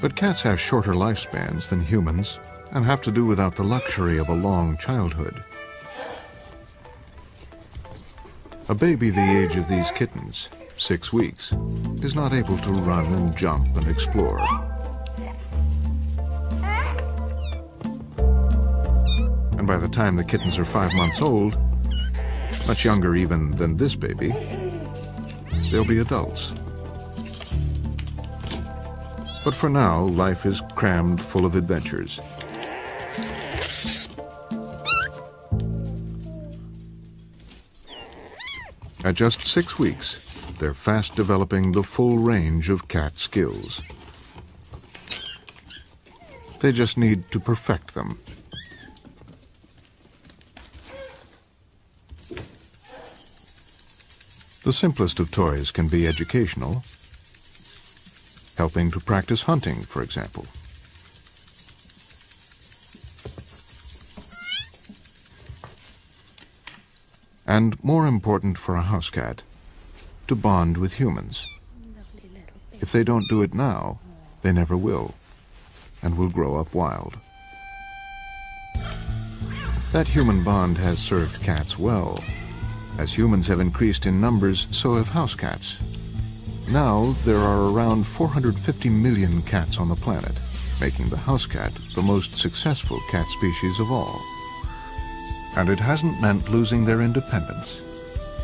But cats have shorter lifespans than humans and have to do without the luxury of a long childhood. A baby the age of these kittens, six weeks, is not able to run and jump and explore. And by the time the kittens are five months old, much younger even than this baby, they'll be adults. But for now, life is crammed full of adventures. At just six weeks, they're fast developing the full range of cat skills. They just need to perfect them. The simplest of toys can be educational, helping to practice hunting, for example. And more important for a house cat, to bond with humans. If they don't do it now, they never will, and will grow up wild. That human bond has served cats well. As humans have increased in numbers, so have house cats. Now, there are around 450 million cats on the planet, making the house cat the most successful cat species of all. And it hasn't meant losing their independence.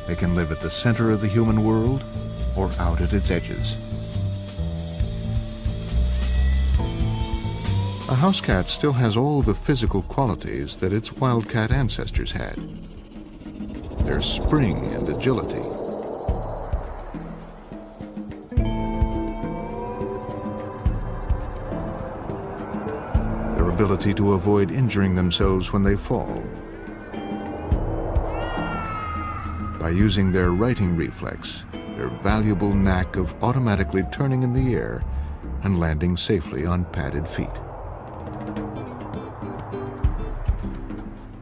They can live at the center of the human world or out at its edges. A house cat still has all the physical qualities that its wildcat ancestors had. There's spring and agility. Their ability to avoid injuring themselves when they fall. By using their righting reflex, their valuable knack of automatically turning in the air and landing safely on padded feet.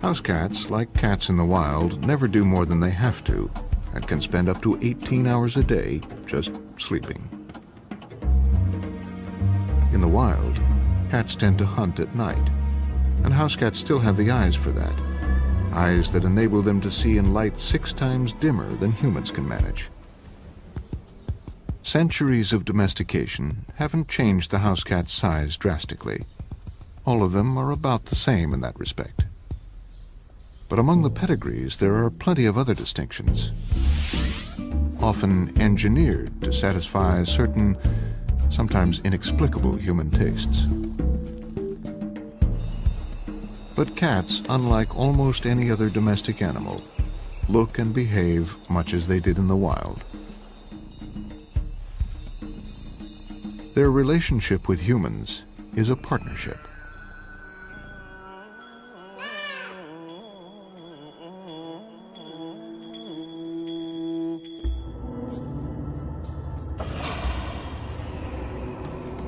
House cats, like cats in the wild, never do more than they have to and can spend up to 18 hours a day just sleeping. In the wild, cats tend to hunt at night, and house cats still have the eyes for that. Eyes that enable them to see in light six times dimmer than humans can manage. Centuries of domestication haven't changed the house cat's size drastically. All of them are about the same in that respect. But among the pedigrees, there are plenty of other distinctions, often engineered to satisfy certain, sometimes inexplicable human tastes. But cats, unlike almost any other domestic animal, look and behave much as they did in the wild. Their relationship with humans is a partnership.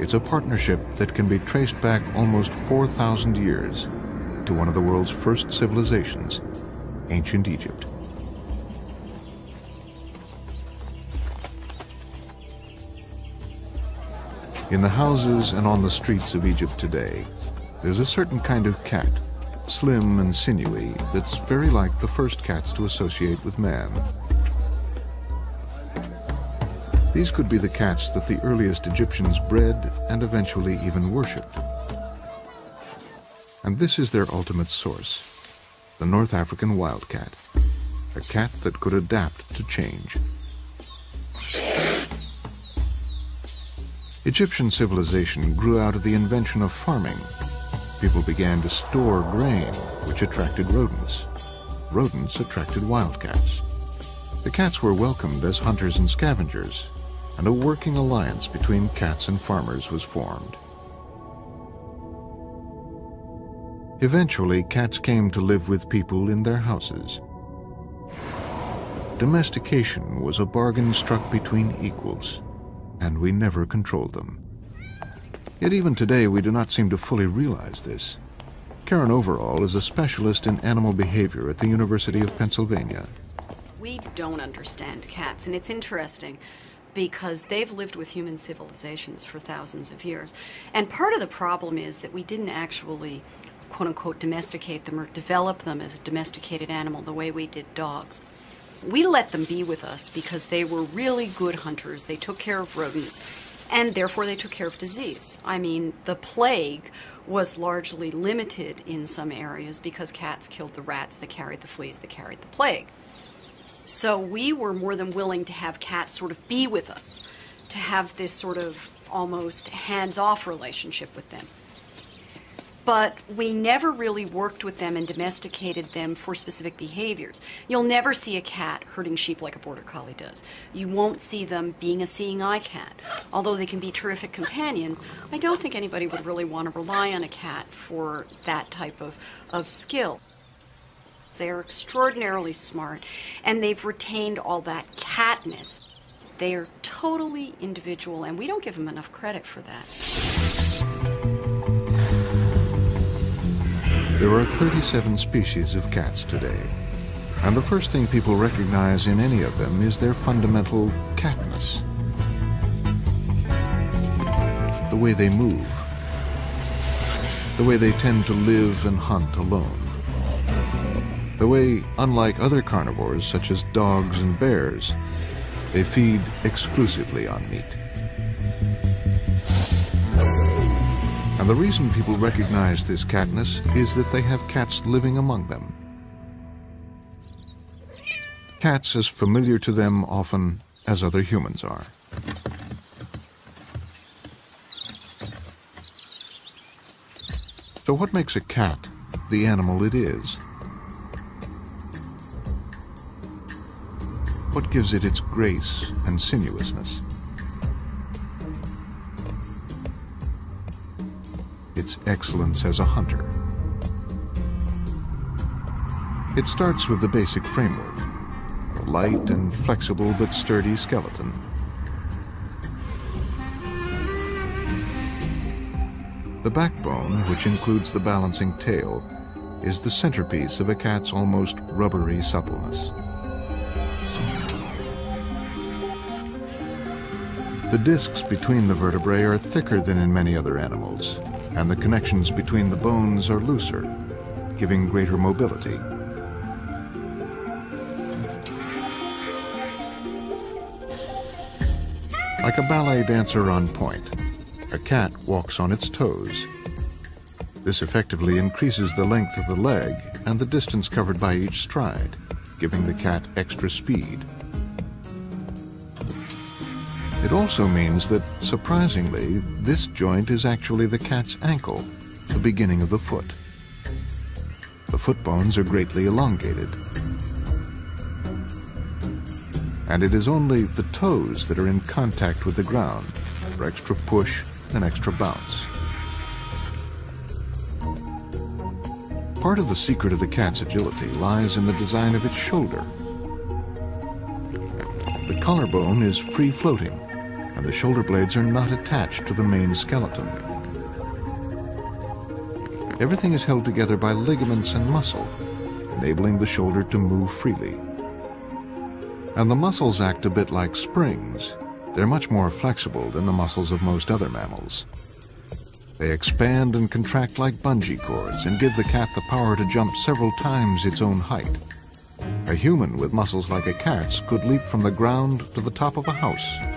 It's a partnership that can be traced back almost 4,000 years to one of the world's first civilizations, ancient Egypt. In the houses and on the streets of Egypt today, there's a certain kind of cat, slim and sinewy, that's very like the first cats to associate with man. These could be the cats that the earliest Egyptians bred and eventually even worshipped. And this is their ultimate source, the North African wildcat, a cat that could adapt to change. Egyptian civilization grew out of the invention of farming. People began to store grain, which attracted rodents. Rodents attracted wildcats. The cats were welcomed as hunters and scavengers, and a working alliance between cats and farmers was formed. Eventually, cats came to live with people in their houses. Domestication was a bargain struck between equals, and we never controlled them. Yet even today, we do not seem to fully realize this. Karen Overall is a specialist in animal behavior at the University of Pennsylvania. We don't understand cats, and it's interesting. Because they've lived with human civilizations for thousands of years. And part of the problem is that we didn't actually, quote unquote, domesticate them or develop them as a domesticated animal the way we did dogs. We let them be with us because they were really good hunters. They took care of rodents, and therefore they took care of disease. I mean, the plague was largely limited in some areas because cats killed the rats that carried the fleas that carried the plague. So we were more than willing to have cats sort of be with us, to have this sort of almost hands off relationship with them. But we never really worked with them and domesticated them for specific behaviors. You'll never see a cat herding sheep like a border collie does. You won't see them being a seeing eye cat. Although they can be terrific companions, I don't think anybody would really want to rely on a cat for that type of, of skill. They're extraordinarily smart, and they've retained all that catness. They are totally individual, and we don't give them enough credit for that. There are 37 species of cats today, and the first thing people recognize in any of them is their fundamental catness. The way they move, the way they tend to live and hunt alone the way, unlike other carnivores such as dogs and bears, they feed exclusively on meat. And the reason people recognize this catness is that they have cats living among them. Cats as familiar to them often as other humans are. So what makes a cat the animal it is? What gives it its grace and sinuousness. Its excellence as a hunter. It starts with the basic framework, a light and flexible but sturdy skeleton. The backbone, which includes the balancing tail, is the centerpiece of a cat's almost rubbery suppleness. The discs between the vertebrae are thicker than in many other animals, and the connections between the bones are looser, giving greater mobility. Like a ballet dancer on point, a cat walks on its toes. This effectively increases the length of the leg and the distance covered by each stride, giving the cat extra speed. It also means that, surprisingly, this joint is actually the cat's ankle, the beginning of the foot. The foot bones are greatly elongated. And it is only the toes that are in contact with the ground for extra push and extra bounce. Part of the secret of the cat's agility lies in the design of its shoulder. The collarbone is free-floating, and the shoulder blades are not attached to the main skeleton. Everything is held together by ligaments and muscle, enabling the shoulder to move freely. And the muscles act a bit like springs. They're much more flexible than the muscles of most other mammals. They expand and contract like bungee cords and give the cat the power to jump several times its own height. A human with muscles like a cat's could leap from the ground to the top of a house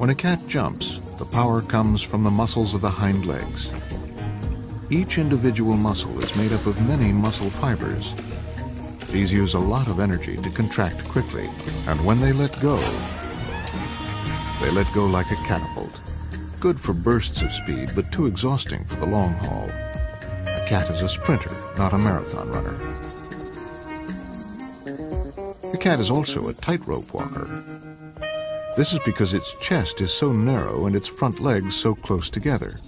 When a cat jumps, the power comes from the muscles of the hind legs. Each individual muscle is made up of many muscle fibers. These use a lot of energy to contract quickly, and when they let go, they let go like a catapult. Good for bursts of speed, but too exhausting for the long haul. A cat is a sprinter, not a marathon runner. The cat is also a tightrope walker. This is because its chest is so narrow and its front legs so close together.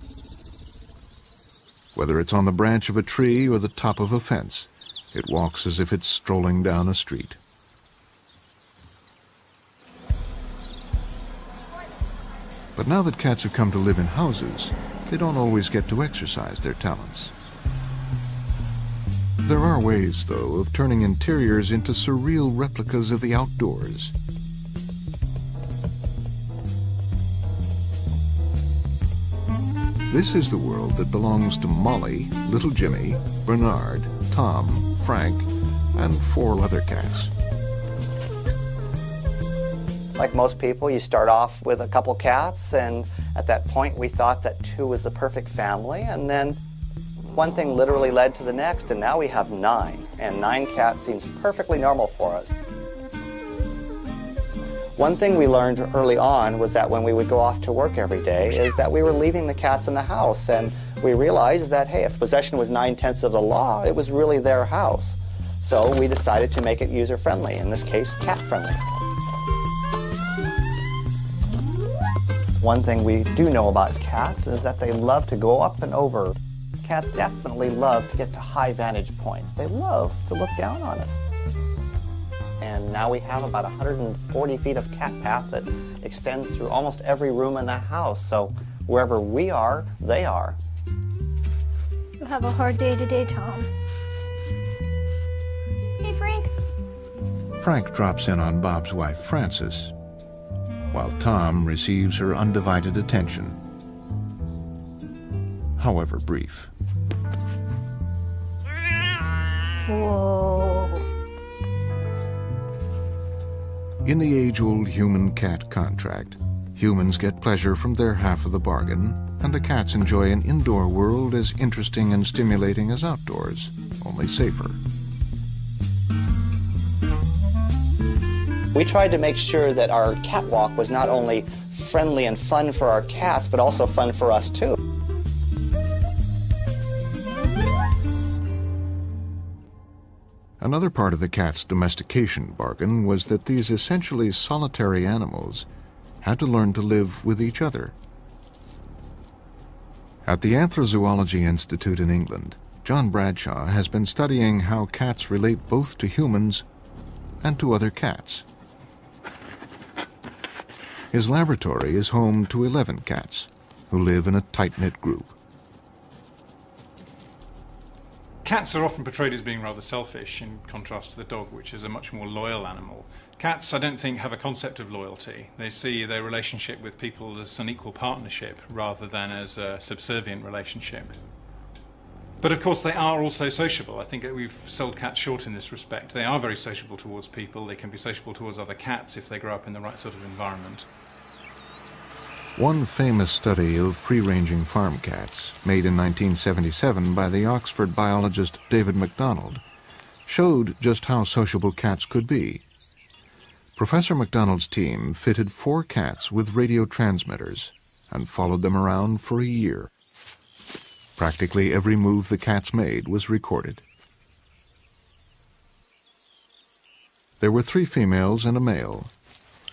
Whether it's on the branch of a tree or the top of a fence, it walks as if it's strolling down a street. But now that cats have come to live in houses, they don't always get to exercise their talents. There are ways, though, of turning interiors into surreal replicas of the outdoors. This is the world that belongs to Molly, Little Jimmy, Bernard, Tom, Frank, and four other cats. Like most people, you start off with a couple cats, and at that point we thought that two was the perfect family, and then one thing literally led to the next, and now we have nine, and nine cats seems perfectly normal for us. One thing we learned early on was that when we would go off to work every day is that we were leaving the cats in the house, and we realized that, hey, if possession was nine-tenths of the law, it was really their house. So we decided to make it user-friendly, in this case, cat-friendly. One thing we do know about cats is that they love to go up and over cats definitely love to get to high vantage points. They love to look down on us. And now we have about 140 feet of cat path that extends through almost every room in the house. So wherever we are, they are. You have a hard day today, Tom. Hey, Frank. Frank drops in on Bob's wife, Frances, while Tom receives her undivided attention, however brief. Whoa. In the age-old human-cat contract, humans get pleasure from their half of the bargain, and the cats enjoy an indoor world as interesting and stimulating as outdoors, only safer. We tried to make sure that our catwalk was not only friendly and fun for our cats, but also fun for us too. Another part of the cat's domestication bargain was that these essentially solitary animals had to learn to live with each other. At the Anthrozoology Institute in England, John Bradshaw has been studying how cats relate both to humans and to other cats. His laboratory is home to 11 cats who live in a tight-knit group. Cats are often portrayed as being rather selfish in contrast to the dog, which is a much more loyal animal. Cats, I don't think, have a concept of loyalty. They see their relationship with people as an equal partnership rather than as a subservient relationship. But of course, they are also sociable. I think we've sold cats short in this respect. They are very sociable towards people. They can be sociable towards other cats if they grow up in the right sort of environment. One famous study of free-ranging farm cats, made in 1977 by the Oxford biologist David MacDonald, showed just how sociable cats could be. Professor MacDonald's team fitted four cats with radio transmitters and followed them around for a year. Practically every move the cats made was recorded. There were three females and a male,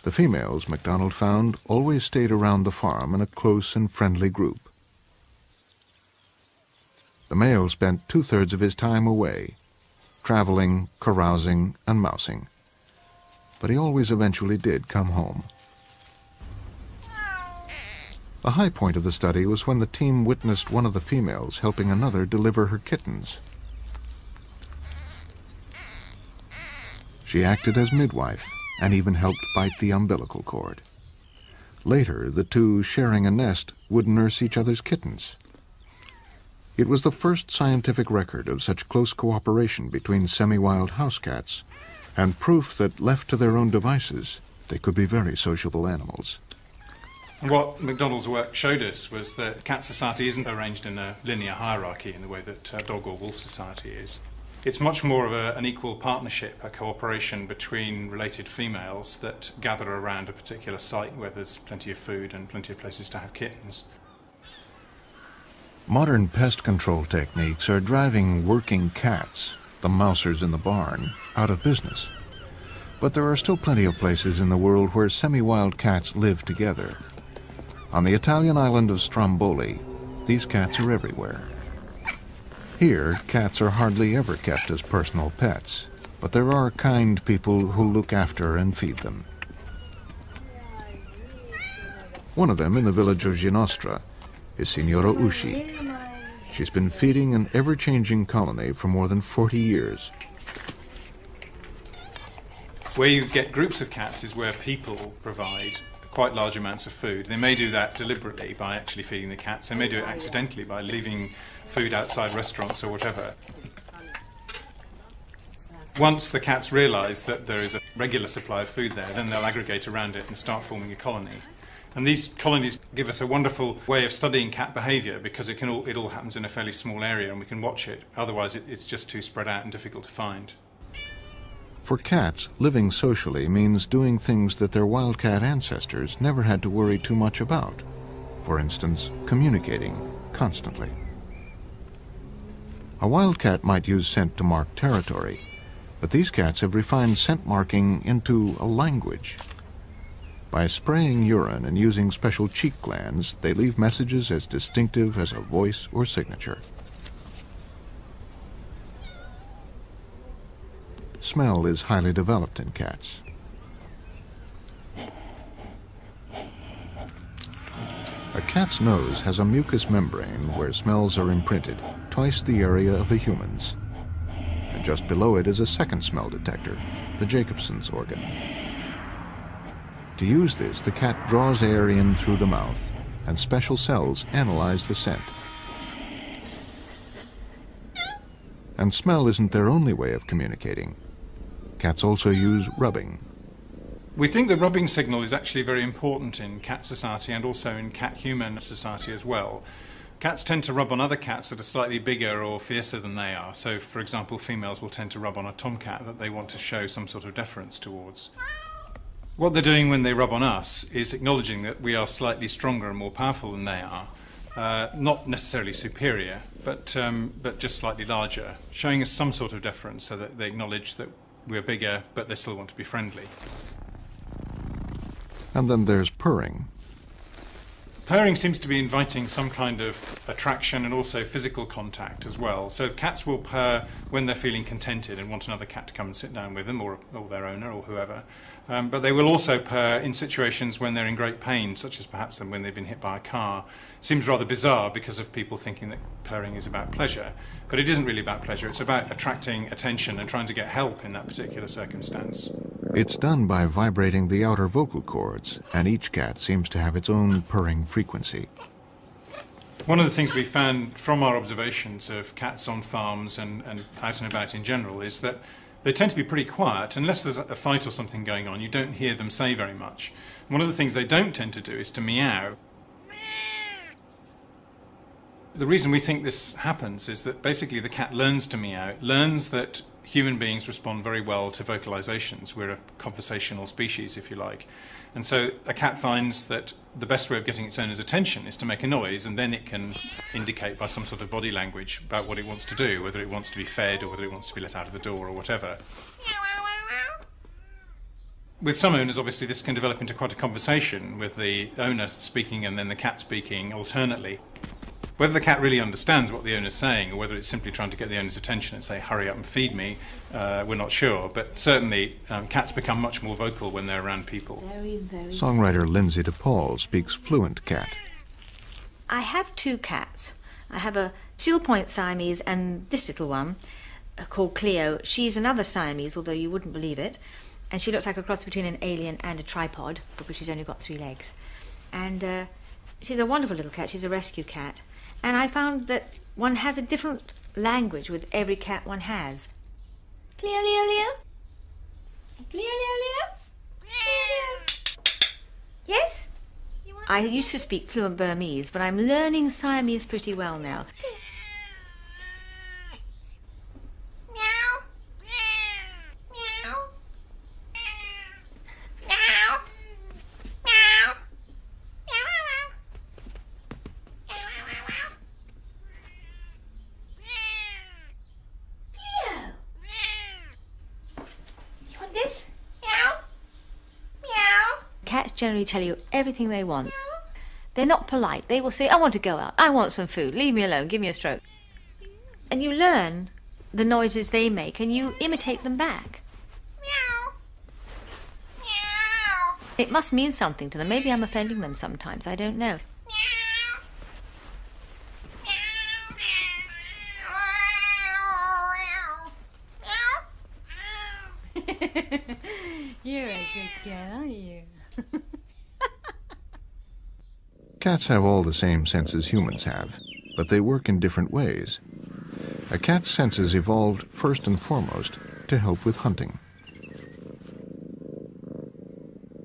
the females, MacDonald found, always stayed around the farm in a close and friendly group. The male spent two-thirds of his time away, traveling, carousing, and mousing. But he always eventually did come home. The high point of the study was when the team witnessed one of the females helping another deliver her kittens. She acted as midwife and even helped bite the umbilical cord. Later, the two, sharing a nest, would nurse each other's kittens. It was the first scientific record of such close cooperation between semi-wild house cats, and proof that left to their own devices, they could be very sociable animals. What MacDonald's work showed us was that cat society isn't arranged in a linear hierarchy in the way that uh, dog or wolf society is. It's much more of a, an equal partnership, a cooperation between related females that gather around a particular site where there's plenty of food and plenty of places to have kittens. Modern pest control techniques are driving working cats, the mousers in the barn, out of business. But there are still plenty of places in the world where semi-wild cats live together. On the Italian island of Stromboli, these cats are everywhere. Here, cats are hardly ever kept as personal pets, but there are kind people who look after and feed them. One of them in the village of Ginostra is Signora Usci. She's been feeding an ever-changing colony for more than 40 years. Where you get groups of cats is where people provide quite large amounts of food. They may do that deliberately by actually feeding the cats. They may do it accidentally by leaving food outside restaurants or whatever. Once the cats realise that there is a regular supply of food there, then they'll aggregate around it and start forming a colony. And these colonies give us a wonderful way of studying cat behaviour because it, can all, it all happens in a fairly small area and we can watch it. Otherwise, it, it's just too spread out and difficult to find. For cats, living socially means doing things that their wildcat ancestors never had to worry too much about. For instance, communicating constantly. A wildcat might use scent to mark territory, but these cats have refined scent marking into a language. By spraying urine and using special cheek glands, they leave messages as distinctive as a voice or signature. Smell is highly developed in cats. A cat's nose has a mucous membrane where smells are imprinted, twice the area of a human's. And just below it is a second smell detector, the Jacobson's organ. To use this, the cat draws air in through the mouth, and special cells analyze the scent. And smell isn't their only way of communicating. Cats also use rubbing. We think the rubbing signal is actually very important in cat society and also in cat human society as well. Cats tend to rub on other cats that are slightly bigger or fiercer than they are. So, for example, females will tend to rub on a tomcat that they want to show some sort of deference towards. What they're doing when they rub on us is acknowledging that we are slightly stronger and more powerful than they are. Uh, not necessarily superior, but, um, but just slightly larger, showing us some sort of deference so that they acknowledge that we're bigger, but they still want to be friendly. And then there's purring. Purring seems to be inviting some kind of attraction and also physical contact as well. So cats will purr when they're feeling contented and want another cat to come and sit down with them or, or their owner or whoever. Um, but they will also purr in situations when they're in great pain, such as perhaps when they've been hit by a car. Seems rather bizarre because of people thinking that purring is about pleasure. But it isn't really about pleasure, it's about attracting attention and trying to get help in that particular circumstance. It's done by vibrating the outer vocal cords, and each cat seems to have its own purring frequency. One of the things we found from our observations of cats on farms and, and out and about in general is that they tend to be pretty quiet. Unless there's a fight or something going on, you don't hear them say very much. One of the things they don't tend to do is to meow. The reason we think this happens is that basically the cat learns to meow, learns that human beings respond very well to vocalizations. We're a conversational species, if you like. And so a cat finds that the best way of getting its owner's attention is to make a noise, and then it can indicate by some sort of body language about what it wants to do, whether it wants to be fed or whether it wants to be let out of the door or whatever. With some owners, obviously, this can develop into quite a conversation with the owner speaking and then the cat speaking alternately. Whether the cat really understands what the owner's saying or whether it's simply trying to get the owner's attention and say, hurry up and feed me, uh, we're not sure. But certainly, um, cats become much more vocal when they're around people. Very, very. Songwriter Lynsey de Paul speaks fluent cat. I have two cats. I have a Seal Point Siamese and this little one uh, called Cleo. She's another Siamese, although you wouldn't believe it. And she looks like a cross between an alien and a tripod because she's only got three legs. And uh, she's a wonderful little cat. She's a rescue cat. And I found that one has a different language with every cat one has. Cleo, Leo, Leo. Cleo, Leo, Leo. Leo. Yes? I used to speak fluent Burmese, but I'm learning Siamese pretty well now. generally tell you everything they want. They're not polite. They will say, I want to go out. I want some food. Leave me alone. Give me a stroke. And you learn the noises they make and you imitate them back. Meow. Meow. It must mean something to them. Maybe I'm offending them sometimes. I don't know. You're a good girl, aren't you? Cats have all the same senses humans have, but they work in different ways. A cat's senses evolved first and foremost to help with hunting.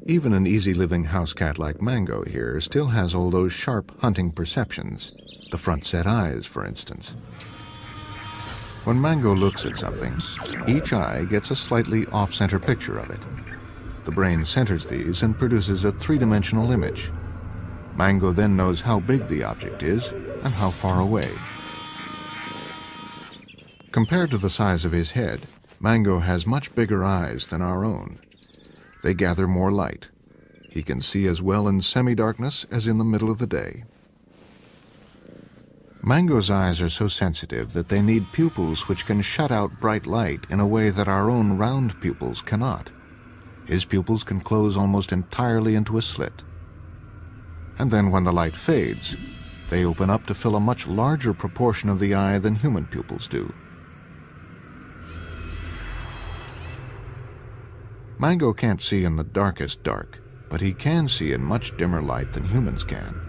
Even an easy-living house cat like Mango here still has all those sharp hunting perceptions, the front set eyes, for instance. When Mango looks at something, each eye gets a slightly off-center picture of it. The brain centers these and produces a three-dimensional image. Mango then knows how big the object is and how far away. Compared to the size of his head, Mango has much bigger eyes than our own. They gather more light. He can see as well in semi-darkness as in the middle of the day. Mango's eyes are so sensitive that they need pupils which can shut out bright light in a way that our own round pupils cannot. His pupils can close almost entirely into a slit. And then when the light fades, they open up to fill a much larger proportion of the eye than human pupils do. Mango can't see in the darkest dark, but he can see in much dimmer light than humans can.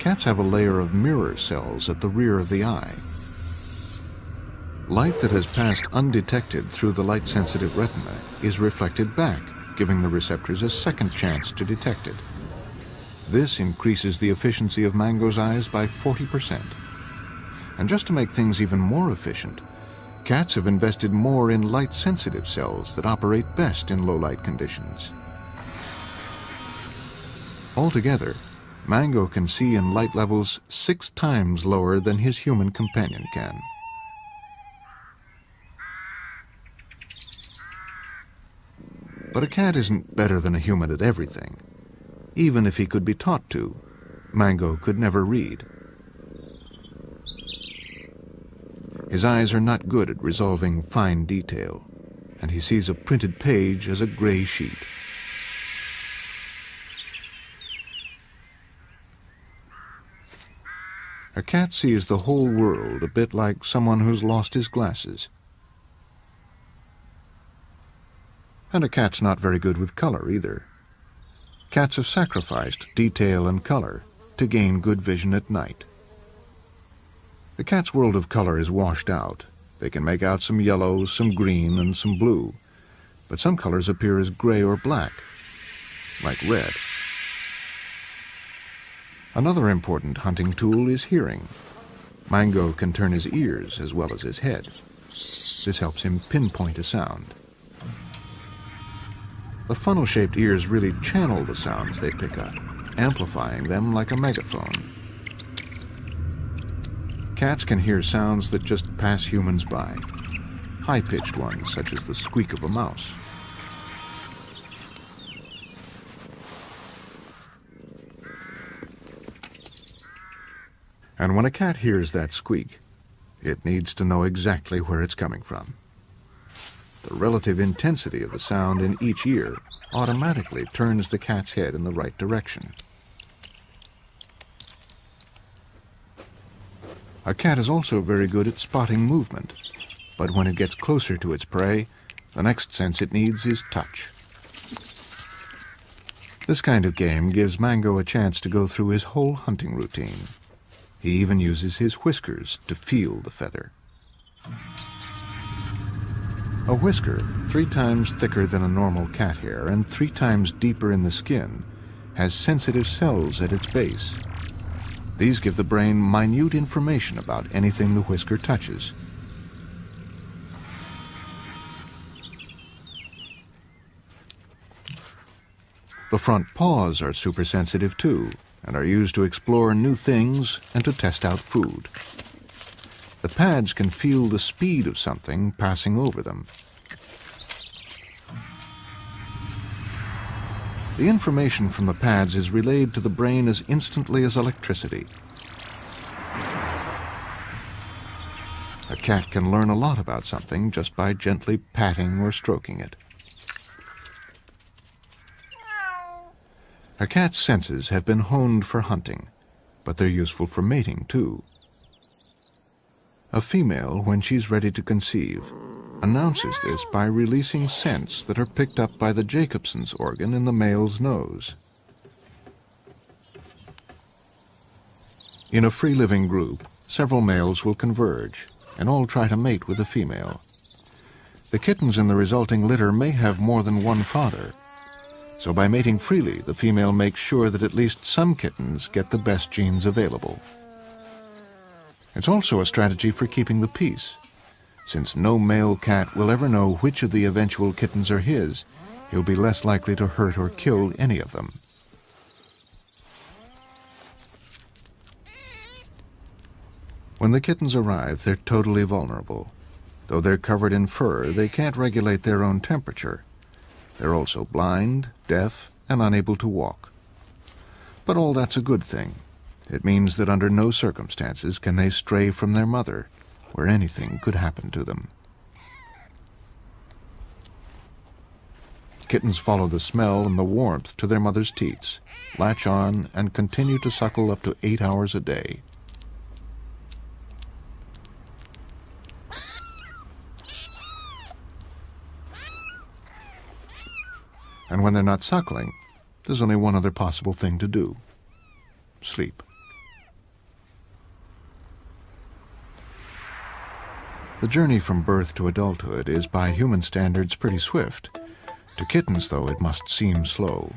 Cats have a layer of mirror cells at the rear of the eye. Light that has passed undetected through the light-sensitive retina is reflected back, giving the receptors a second chance to detect it. This increases the efficiency of Mango's eyes by 40%. And just to make things even more efficient, cats have invested more in light-sensitive cells that operate best in low-light conditions. Altogether, Mango can see in light levels six times lower than his human companion can. But a cat isn't better than a human at everything. Even if he could be taught to, Mango could never read. His eyes are not good at resolving fine detail, and he sees a printed page as a gray sheet. A cat sees the whole world a bit like someone who's lost his glasses. And a cat's not very good with color either. Cats have sacrificed detail and color to gain good vision at night. The cat's world of color is washed out. They can make out some yellow, some green, and some blue. But some colors appear as gray or black, like red. Another important hunting tool is hearing. Mango can turn his ears as well as his head. This helps him pinpoint a sound. The funnel-shaped ears really channel the sounds they pick up, amplifying them like a megaphone. Cats can hear sounds that just pass humans by, high-pitched ones such as the squeak of a mouse. And when a cat hears that squeak, it needs to know exactly where it's coming from. The relative intensity of the sound in each ear automatically turns the cat's head in the right direction. A cat is also very good at spotting movement, but when it gets closer to its prey, the next sense it needs is touch. This kind of game gives Mango a chance to go through his whole hunting routine. He even uses his whiskers to feel the feather. A whisker, three times thicker than a normal cat hair and three times deeper in the skin, has sensitive cells at its base. These give the brain minute information about anything the whisker touches. The front paws are supersensitive too, and are used to explore new things and to test out food. The pads can feel the speed of something passing over them. The information from the pads is relayed to the brain as instantly as electricity. A cat can learn a lot about something just by gently patting or stroking it. A cat's senses have been honed for hunting, but they're useful for mating too. A female, when she's ready to conceive, announces this by releasing scents that are picked up by the Jacobson's organ in the male's nose. In a free-living group, several males will converge and all try to mate with the female. The kittens in the resulting litter may have more than one father, so by mating freely, the female makes sure that at least some kittens get the best genes available. It's also a strategy for keeping the peace. Since no male cat will ever know which of the eventual kittens are his, he'll be less likely to hurt or kill any of them. When the kittens arrive, they're totally vulnerable. Though they're covered in fur, they can't regulate their own temperature. They're also blind, deaf, and unable to walk. But all that's a good thing. It means that under no circumstances can they stray from their mother, where anything could happen to them. Kittens follow the smell and the warmth to their mother's teats, latch on, and continue to suckle up to eight hours a day. And when they're not suckling, there's only one other possible thing to do sleep. The journey from birth to adulthood is, by human standards, pretty swift. To kittens, though, it must seem slow.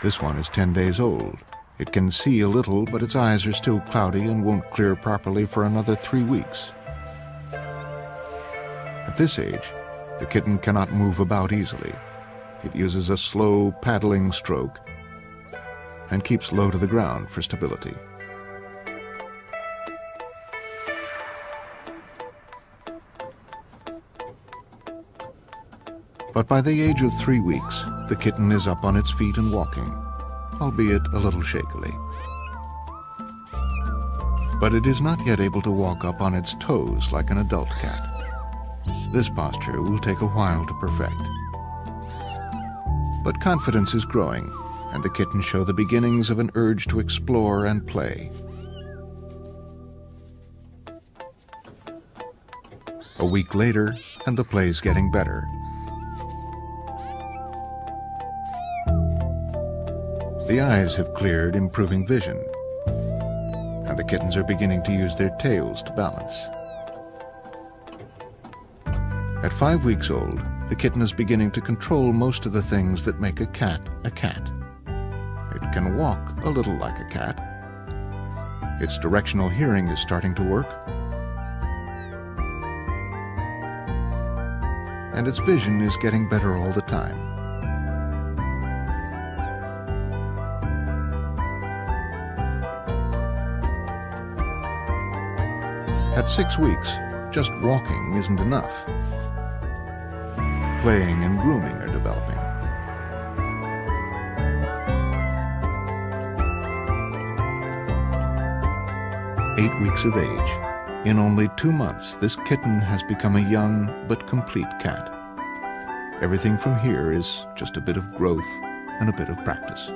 This one is 10 days old. It can see a little, but its eyes are still cloudy and won't clear properly for another three weeks. At this age, the kitten cannot move about easily. It uses a slow paddling stroke and keeps low to the ground for stability. But by the age of three weeks, the kitten is up on its feet and walking, albeit a little shakily. But it is not yet able to walk up on its toes like an adult cat. This posture will take a while to perfect. But confidence is growing, and the kittens show the beginnings of an urge to explore and play. A week later, and the play's getting better. The eyes have cleared, improving vision, and the kittens are beginning to use their tails to balance. At five weeks old, the kitten is beginning to control most of the things that make a cat a cat. It can walk a little like a cat. Its directional hearing is starting to work. And its vision is getting better all the time. At six weeks, just walking isn't enough playing and grooming are developing. Eight weeks of age. In only two months, this kitten has become a young but complete cat. Everything from here is just a bit of growth and a bit of practice.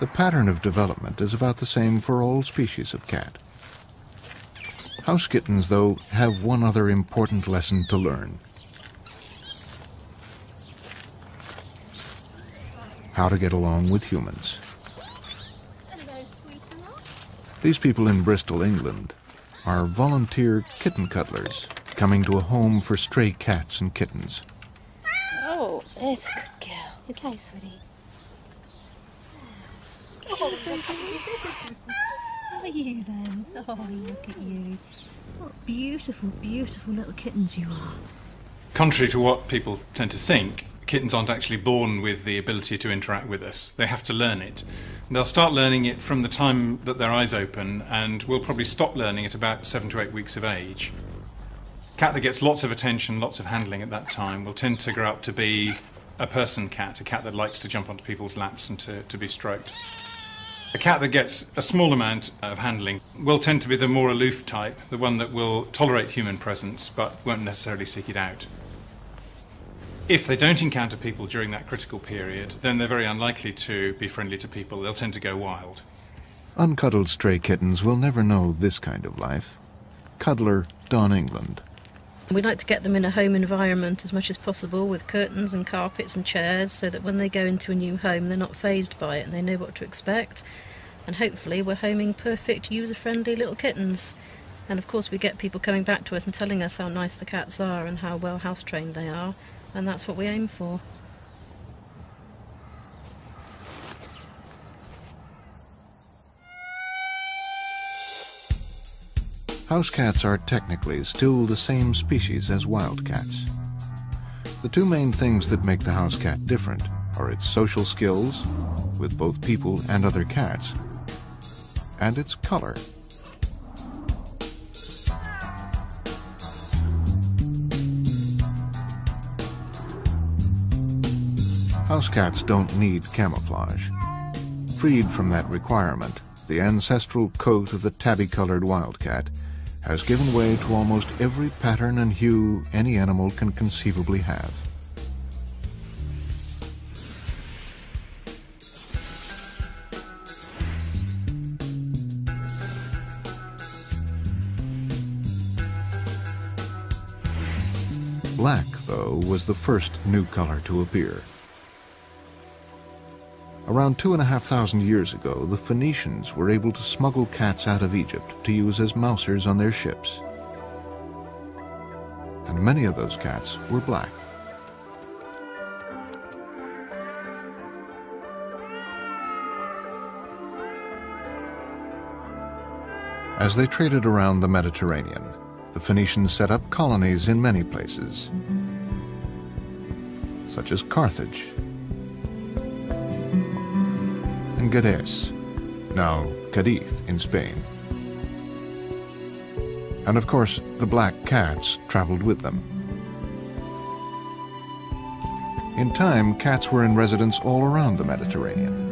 The pattern of development is about the same for all species of cat. House kittens, though, have one other important lesson to learn. How to get along with humans. These people in Bristol, England, are volunteer kitten cuddlers coming to a home for stray cats and kittens. Oh, there's a good girl. Okay, sweetie. Oh, How are you then? Oh, look at you. What beautiful, beautiful little kittens you are. Contrary to what people tend to think, kittens aren't actually born with the ability to interact with us. They have to learn it. They'll start learning it from the time that their eyes open and will probably stop learning at about seven to eight weeks of age. Cat that gets lots of attention, lots of handling at that time will tend to grow up to be a person cat, a cat that likes to jump onto people's laps and to, to be stroked. A cat that gets a small amount of handling will tend to be the more aloof type, the one that will tolerate human presence but won't necessarily seek it out. If they don't encounter people during that critical period, then they're very unlikely to be friendly to people. They'll tend to go wild. Uncuddled stray kittens will never know this kind of life. Cuddler Don England. We like to get them in a home environment as much as possible with curtains and carpets and chairs so that when they go into a new home they're not phased by it and they know what to expect. And hopefully we're homing perfect user friendly little kittens. And of course we get people coming back to us and telling us how nice the cats are and how well house trained they are and that's what we aim for. House cats are technically still the same species as wild cats. The two main things that make the house cat different are its social skills, with both people and other cats, and its color. House cats don't need camouflage. Freed from that requirement, the ancestral coat of the tabby-colored wildcat has given way to almost every pattern and hue any animal can conceivably have. Black, though, was the first new color to appear. Around two and a half thousand years ago, the Phoenicians were able to smuggle cats out of Egypt to use as mousers on their ships. And many of those cats were black. As they traded around the Mediterranean, the Phoenicians set up colonies in many places, such as Carthage and Gades, now Cadiz in Spain. And of course, the black cats traveled with them. In time, cats were in residence all around the Mediterranean.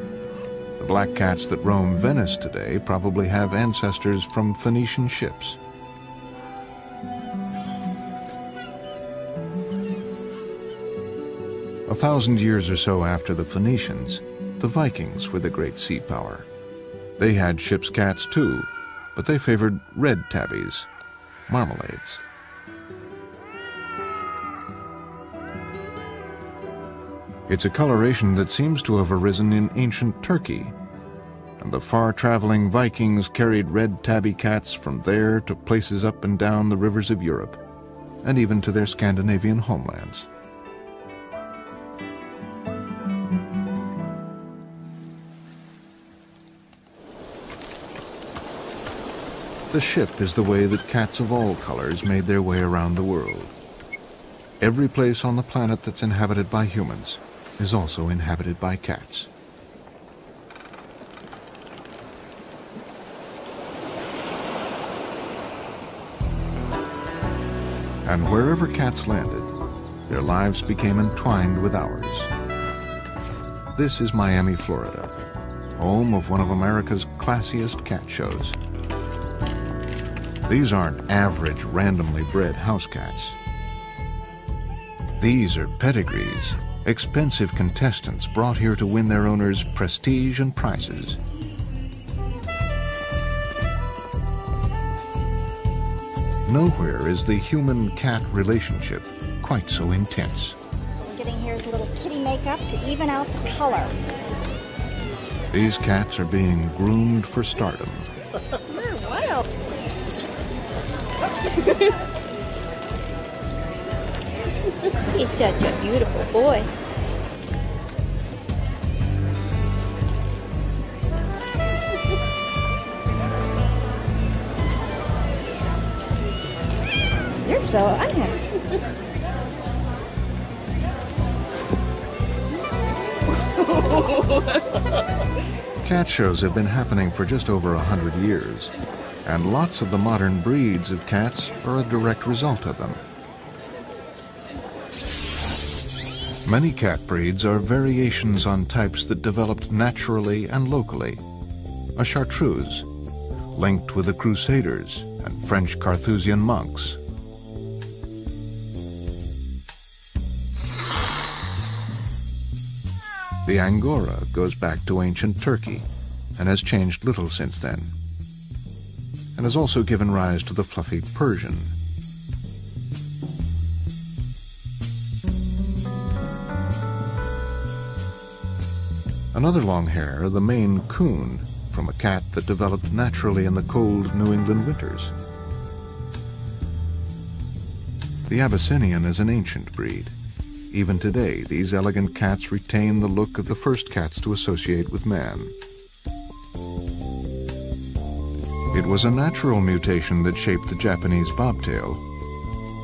The black cats that roam Venice today probably have ancestors from Phoenician ships. A thousand years or so after the Phoenicians, the Vikings were the great sea power. They had ship's cats too, but they favored red tabbies, marmalades. It's a coloration that seems to have arisen in ancient Turkey, and the far-traveling Vikings carried red tabby cats from there to places up and down the rivers of Europe, and even to their Scandinavian homelands. The ship is the way that cats of all colors made their way around the world. Every place on the planet that's inhabited by humans is also inhabited by cats. And wherever cats landed, their lives became entwined with ours. This is Miami, Florida, home of one of America's classiest cat shows. These aren't average randomly bred house cats. These are pedigrees, expensive contestants brought here to win their owners prestige and prizes. Nowhere is the human-cat relationship quite so intense. What we're getting here is a little kitty makeup to even out the color. These cats are being groomed for stardom. You're. He's such a beautiful boy. You're so unhappy. Cat shows have been happening for just over a hundred years, and lots of the modern breeds of cats are a direct result of them. Many cat breeds are variations on types that developed naturally and locally. A Chartreux, linked with the Crusaders and French Carthusian monks. The Angora goes back to ancient Turkey, and has changed little since then, and has also given rise to the fluffy Persian. Another long hair, the Maine Coon, from a cat that developed naturally in the cold New England winters. The Abyssinian is an ancient breed. Even today, these elegant cats retain the look of the first cats to associate with man. It was a natural mutation that shaped the Japanese bobtail,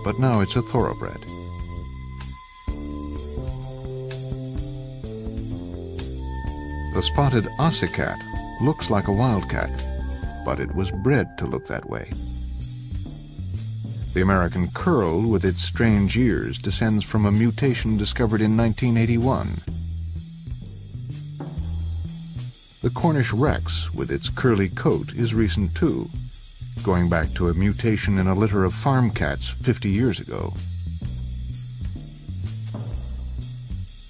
but now it's a thoroughbred. The spotted Ocicat looks like a wildcat, but it was bred to look that way. The American curl, with its strange ears, descends from a mutation discovered in 1981. The Cornish Rex, with its curly coat, is recent too, going back to a mutation in a litter of farm cats 50 years ago.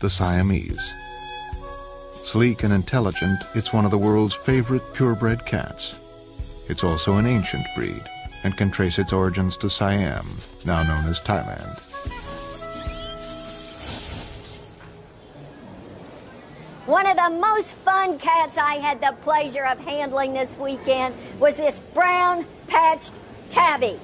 The Siamese. Sleek and intelligent, it's one of the world's favorite purebred cats. It's also an ancient breed and can trace its origins to Siam, now known as Thailand. One of the most fun cats I had the pleasure of handling this weekend was this brown patched tabby.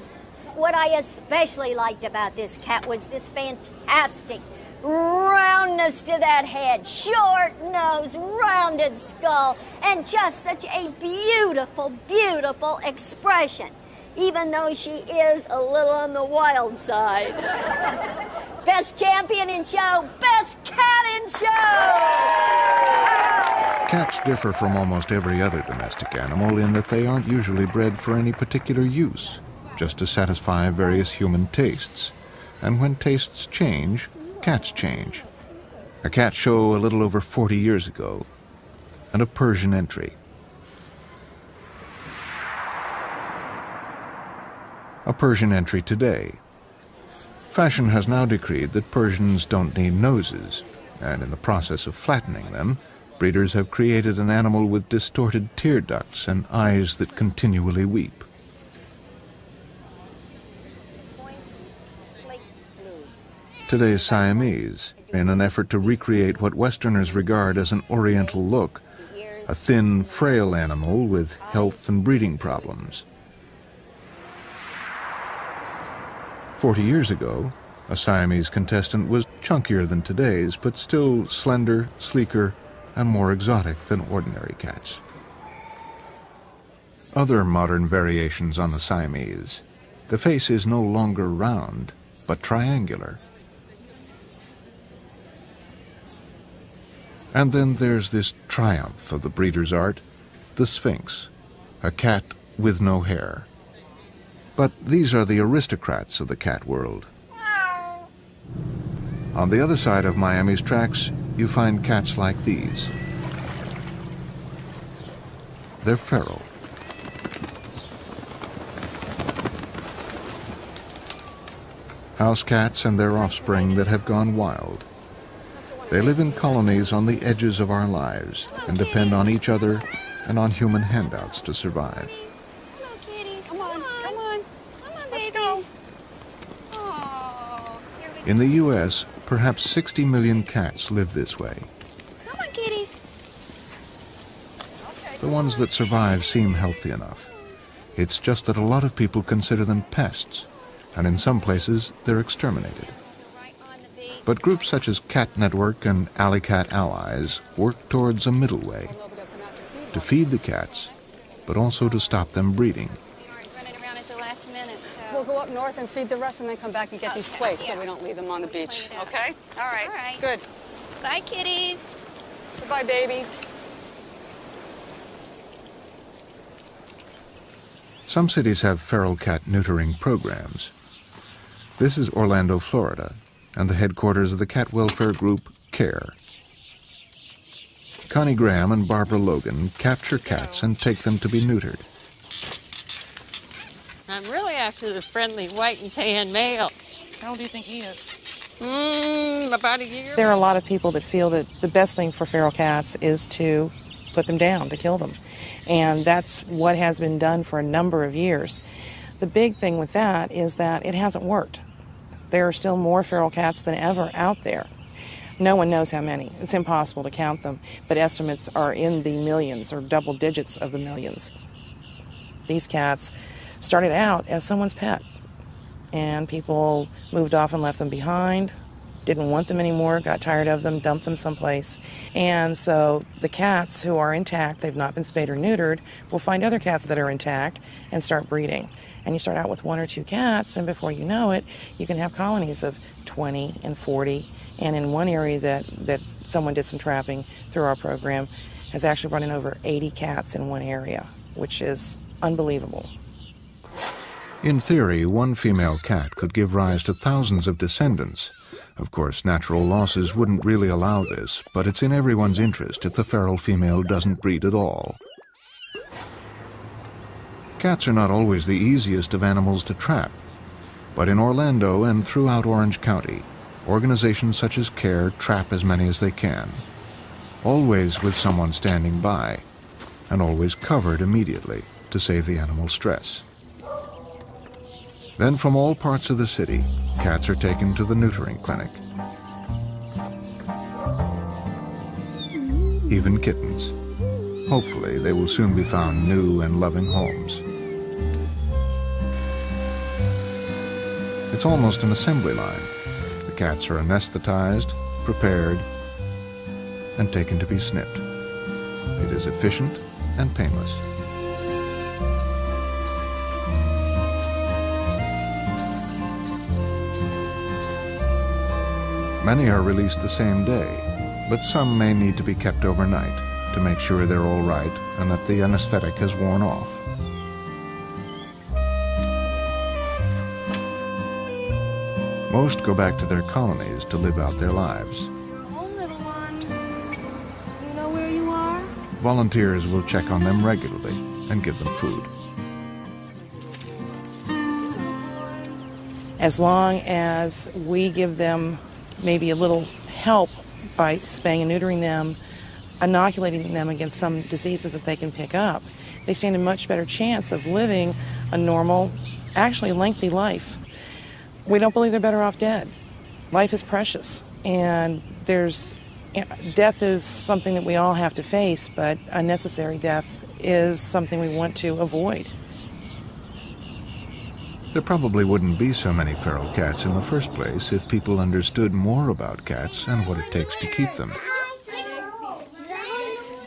What I especially liked about this cat was this fantastic roundness to that head, short nose, rounded skull, and just such a beautiful, beautiful expression even though she is a little on the wild side. best champion in show, best cat in show! Cats differ from almost every other domestic animal in that they aren't usually bred for any particular use, just to satisfy various human tastes. And when tastes change, cats change. A cat show a little over 40 years ago, and a Persian entry. A Persian entry today. Fashion has now decreed that Persians don't need noses, and in the process of flattening them, breeders have created an animal with distorted tear ducts and eyes that continually weep. Today's Siamese, in an effort to recreate what Westerners regard as an Oriental look, a thin, frail animal with health and breeding problems. Forty years ago, a Siamese contestant was chunkier than today's, but still slender, sleeker, and more exotic than ordinary cats. Other modern variations on the Siamese. The face is no longer round, but triangular. And then there's this triumph of the breeder's art, the Sphynx, a cat with no hair. But these are the aristocrats of the cat world. On the other side of Miami's tracks, you find cats like these. They're feral. House cats and their offspring that have gone wild. They live in colonies on the edges of our lives and depend on each other and on human handouts to survive. In the U.S., perhaps 60 million cats live this way. Come on, kitties. The ones that survive seem healthy enough. It's just that a lot of people consider them pests, and in some places they're exterminated. But groups such as Cat Network and Alley Cat Allies work towards a middle way to feed the cats, but also to stop them breeding up north and feed the rest and then come back and get okay. these quakes yeah. so we don't leave them on the beach. Okay? All right. All right. Good. Bye, kitties. Goodbye, babies. Some cities have feral cat neutering programs. This is Orlando, Florida, and the headquarters of the cat welfare group CARE. Connie Graham and Barbara Logan capture cats and take them to be neutered. I'm really after the friendly white and tan male. How old do you think he is? Mm, about a year. There are a lot of people that feel that the best thing for feral cats is to put them down, to kill them. And that's what has been done for a number of years. The big thing with that is that it hasn't worked. There are still more feral cats than ever out there. No one knows how many. It's impossible to count them, but estimates are in the millions or double digits of the millions. These cats started out as someone's pet, and people moved off and left them behind, didn't want them anymore, got tired of them, dumped them someplace. And so the cats who are intact, they've not been spayed or neutered, will find other cats that are intact and start breeding. And you start out with one or two cats, and before you know it, you can have colonies of 20 and 40 and in one area that, that someone did some trapping through our program, has actually brought in over 80 cats in one area, which is unbelievable. In theory, one female cat could give rise to thousands of descendants. Of course, natural losses wouldn't really allow this, but it's in everyone's interest if the feral female doesn't breed at all. Cats are not always the easiest of animals to trap, but in Orlando and throughout Orange County, organizations such as CARE trap as many as they can, always with someone standing by, and always covered immediately to save the animal stress. Then from all parts of the city, cats are taken to the neutering clinic. Even kittens. Hopefully, they will soon be found new and loving homes. It's almost an assembly line. The cats are anesthetized, prepared, and taken to be snipped. It is efficient and painless. Many are released the same day, but some may need to be kept overnight to make sure they're all right and that the anesthetic has worn off. Most go back to their colonies to live out their lives. home, little one. You know where you are? Volunteers will check on them regularly and give them food. As long as we give them maybe a little help by spaying and neutering them, inoculating them against some diseases that they can pick up, they stand a much better chance of living a normal, actually lengthy life. We don't believe they're better off dead. Life is precious, and there's eh, death is something that we all have to face, but unnecessary death is something we want to avoid. There probably wouldn't be so many feral cats in the first place if people understood more about cats and what it takes to keep them.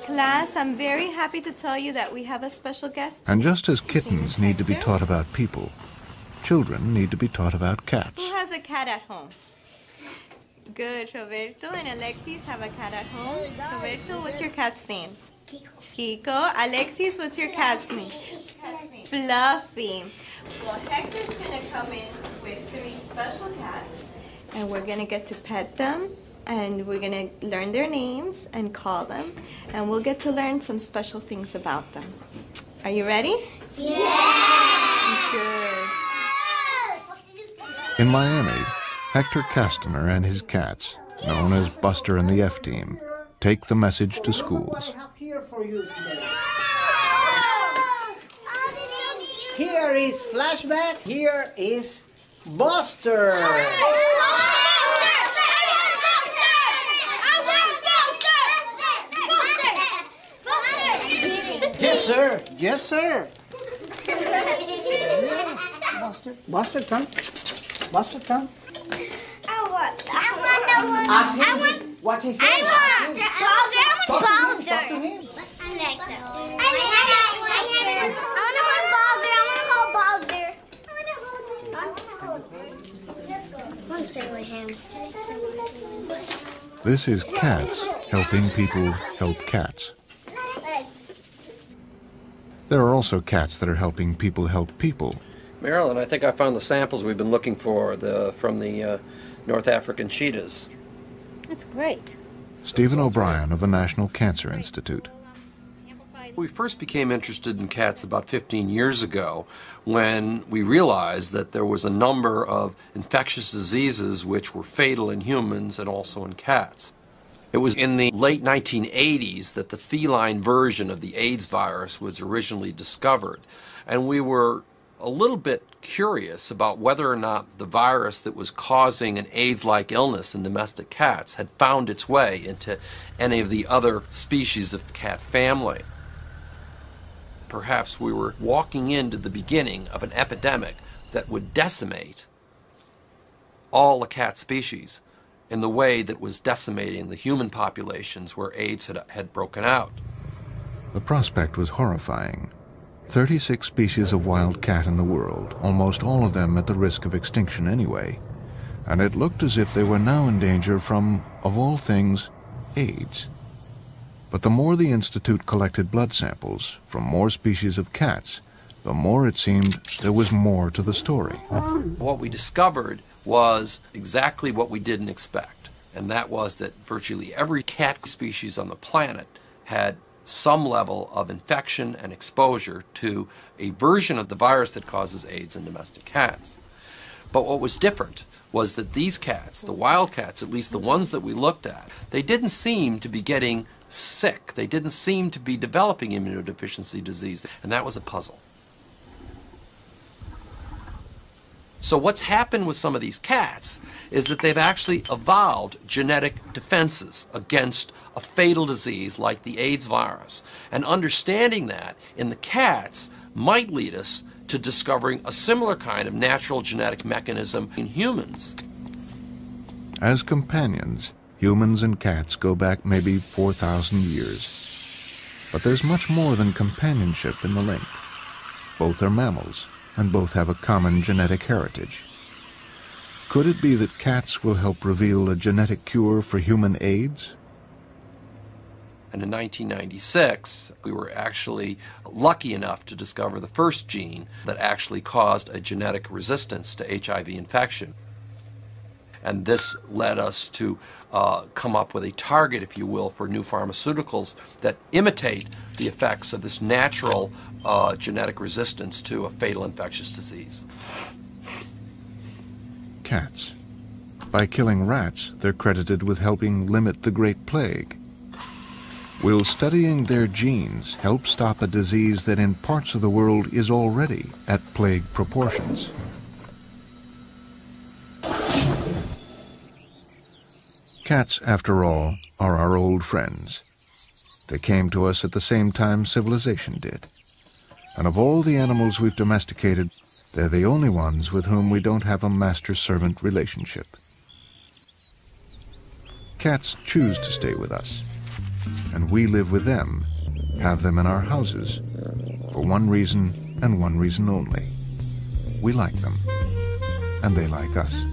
Class, I'm very happy to tell you that we have a special guest. And just as kittens need to be taught about people, children need to be taught about cats. Who has a cat at home? Good. Roberto and Alexis have a cat at home. Roberto, what's your cat's name? Kiko. Kiko. Alexis, what's your cat's name? Fluffy. Well, Hector's gonna come in with three special cats, and we're gonna get to pet them, and we're gonna learn their names and call them, and we'll get to learn some special things about them. Are you ready? Yeah. Good. In Miami, Hector Castaner and his cats, known as Buster and the F Team, take the message to schools. Here is flashback. Here is Buster. Yes, sir. Yes, sir. Yeah. Buster. Buster, come. Buster, come. I want, I want the one. Ask him I want, his- what's his I want Bowser. I want Talk to him, Bowser. talk to him. I like that. I want Bowser. I want to hold Bowser. I want to hold my hands. This is cats helping people help cats. There are also cats that are helping people help people. Marilyn, I think I found the samples we've been looking for the, from the uh, North African cheetahs. That's great. Stephen O'Brien of the National Cancer Institute. We first became interested in cats about 15 years ago when we realized that there was a number of infectious diseases which were fatal in humans and also in cats. It was in the late 1980s that the feline version of the AIDS virus was originally discovered. And we were a little bit curious about whether or not the virus that was causing an AIDS like illness in domestic cats had found its way into any of the other species of the cat family. Perhaps we were walking into the beginning of an epidemic that would decimate all the cat species in the way that was decimating the human populations where AIDS had, had broken out. The prospect was horrifying. 36 species of wild cat in the world, almost all of them at the risk of extinction anyway, and it looked as if they were now in danger from, of all things, AIDS. But the more the Institute collected blood samples from more species of cats, the more it seemed there was more to the story. What we discovered was exactly what we didn't expect, and that was that virtually every cat species on the planet had some level of infection and exposure to a version of the virus that causes AIDS in domestic cats. But what was different was that these cats, the wild cats, at least the ones that we looked at, they didn't seem to be getting sick. They didn't seem to be developing immunodeficiency disease, and that was a puzzle. So what's happened with some of these cats is that they've actually evolved genetic defenses against a fatal disease like the AIDS virus. And understanding that in the cats might lead us to discovering a similar kind of natural genetic mechanism in humans. As companions, humans and cats go back maybe 4,000 years. But there's much more than companionship in the link. Both are mammals, and both have a common genetic heritage. Could it be that cats will help reveal a genetic cure for human AIDS? And in 1996, we were actually lucky enough to discover the first gene that actually caused a genetic resistance to HIV infection. And this led us to uh, come up with a target, if you will, for new pharmaceuticals that imitate the effects of this natural uh, genetic resistance to a fatal infectious disease. Cats. By killing rats, they're credited with helping limit the Great Plague. Will studying their genes help stop a disease that in parts of the world is already at plague proportions? Cats, after all, are our old friends. They came to us at the same time civilization did. And of all the animals we've domesticated, they're the only ones with whom we don't have a master-servant relationship. Cats choose to stay with us, and we live with them, have them in our houses, for one reason and one reason only. We like them, and they like us.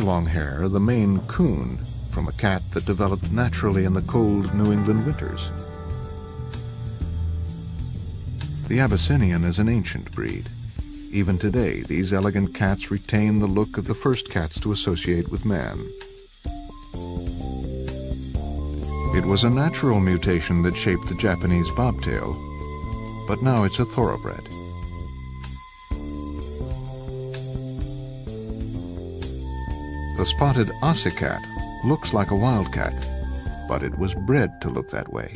Long hair, the Maine Coon, from a cat that developed naturally in the cold New England winters. The Abyssinian is an ancient breed. Even today, these elegant cats retain the look of the first cats to associate with man. It was a natural mutation that shaped the Japanese bobtail, but now it's a thoroughbred. The spotted Ocicat looks like a wildcat, but it was bred to look that way.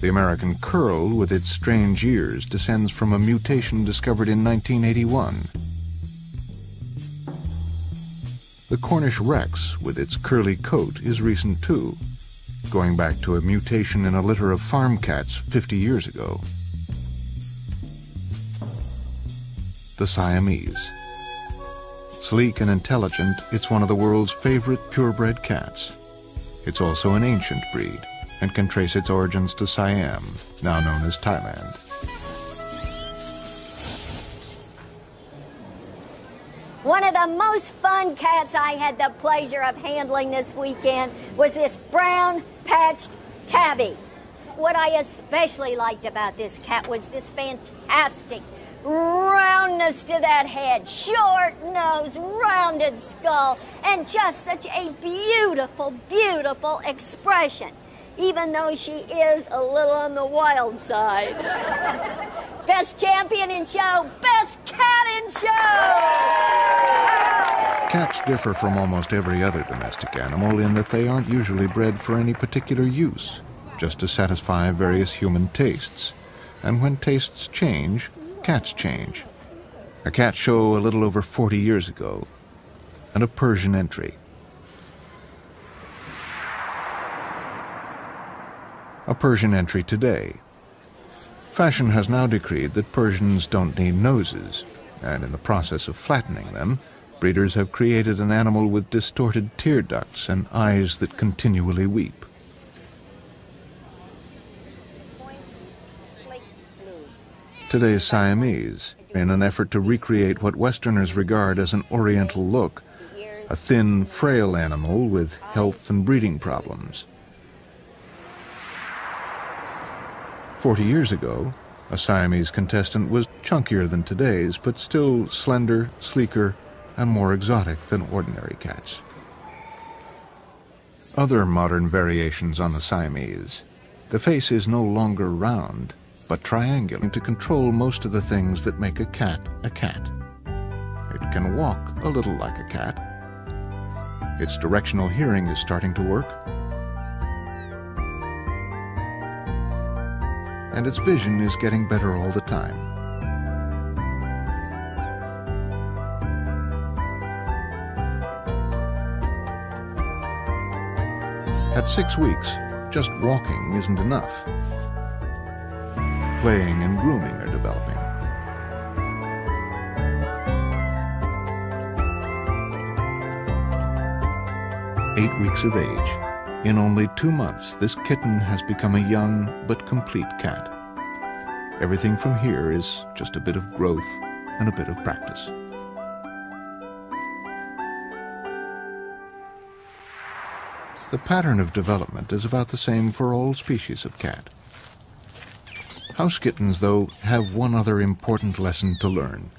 The American curl, with its strange ears, descends from a mutation discovered in 1981. The Cornish Rex, with its curly coat, is recent too, going back to a mutation in a litter of farm cats 50 years ago. The Siamese. Sleek and intelligent, it's one of the world's favorite purebred cats. It's also an ancient breed and can trace its origins to Siam, now known as Thailand. One of the most fun cats I had the pleasure of handling this weekend was this brown patched tabby. What I especially liked about this cat was this fantastic roundness to that head, short nose, rounded skull, and just such a beautiful, beautiful expression, even though she is a little on the wild side. best champion in show, best cat in show! Cats differ from almost every other domestic animal in that they aren't usually bred for any particular use, just to satisfy various human tastes. And when tastes change, cats change. A cat show a little over 40 years ago, and a Persian entry. A Persian entry today. Fashion has now decreed that Persians don't need noses, and in the process of flattening them, breeders have created an animal with distorted tear ducts and eyes that continually weep. Today's Siamese, in an effort to recreate what Westerners regard as an Oriental look, a thin, frail animal with health and breeding problems. Forty years ago, a Siamese contestant was chunkier than today's, but still slender, sleeker, and more exotic than ordinary cats. Other modern variations on the Siamese. The face is no longer round, but triangular to control most of the things that make a cat a cat. It can walk a little like a cat. Its directional hearing is starting to work. And its vision is getting better all the time. At six weeks, just walking isn't enough. Playing and grooming are developing. Eight weeks of age. In only two months, this kitten has become a young but complete cat. Everything from here is just a bit of growth and a bit of practice. The pattern of development is about the same for all species of cat. House kittens, though, have one other important lesson to learn.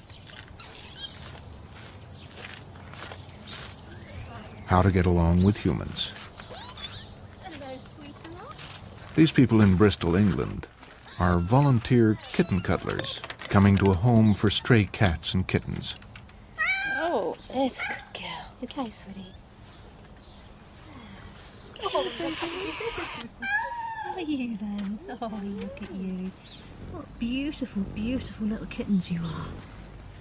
How to get along with humans. These people in Bristol, England, are volunteer kitten cuddlers coming to a home for stray cats and kittens. Oh, there's a good girl. Okay, sweetie. Oh, How are you then? Oh, look at you. What beautiful, beautiful little kittens you are.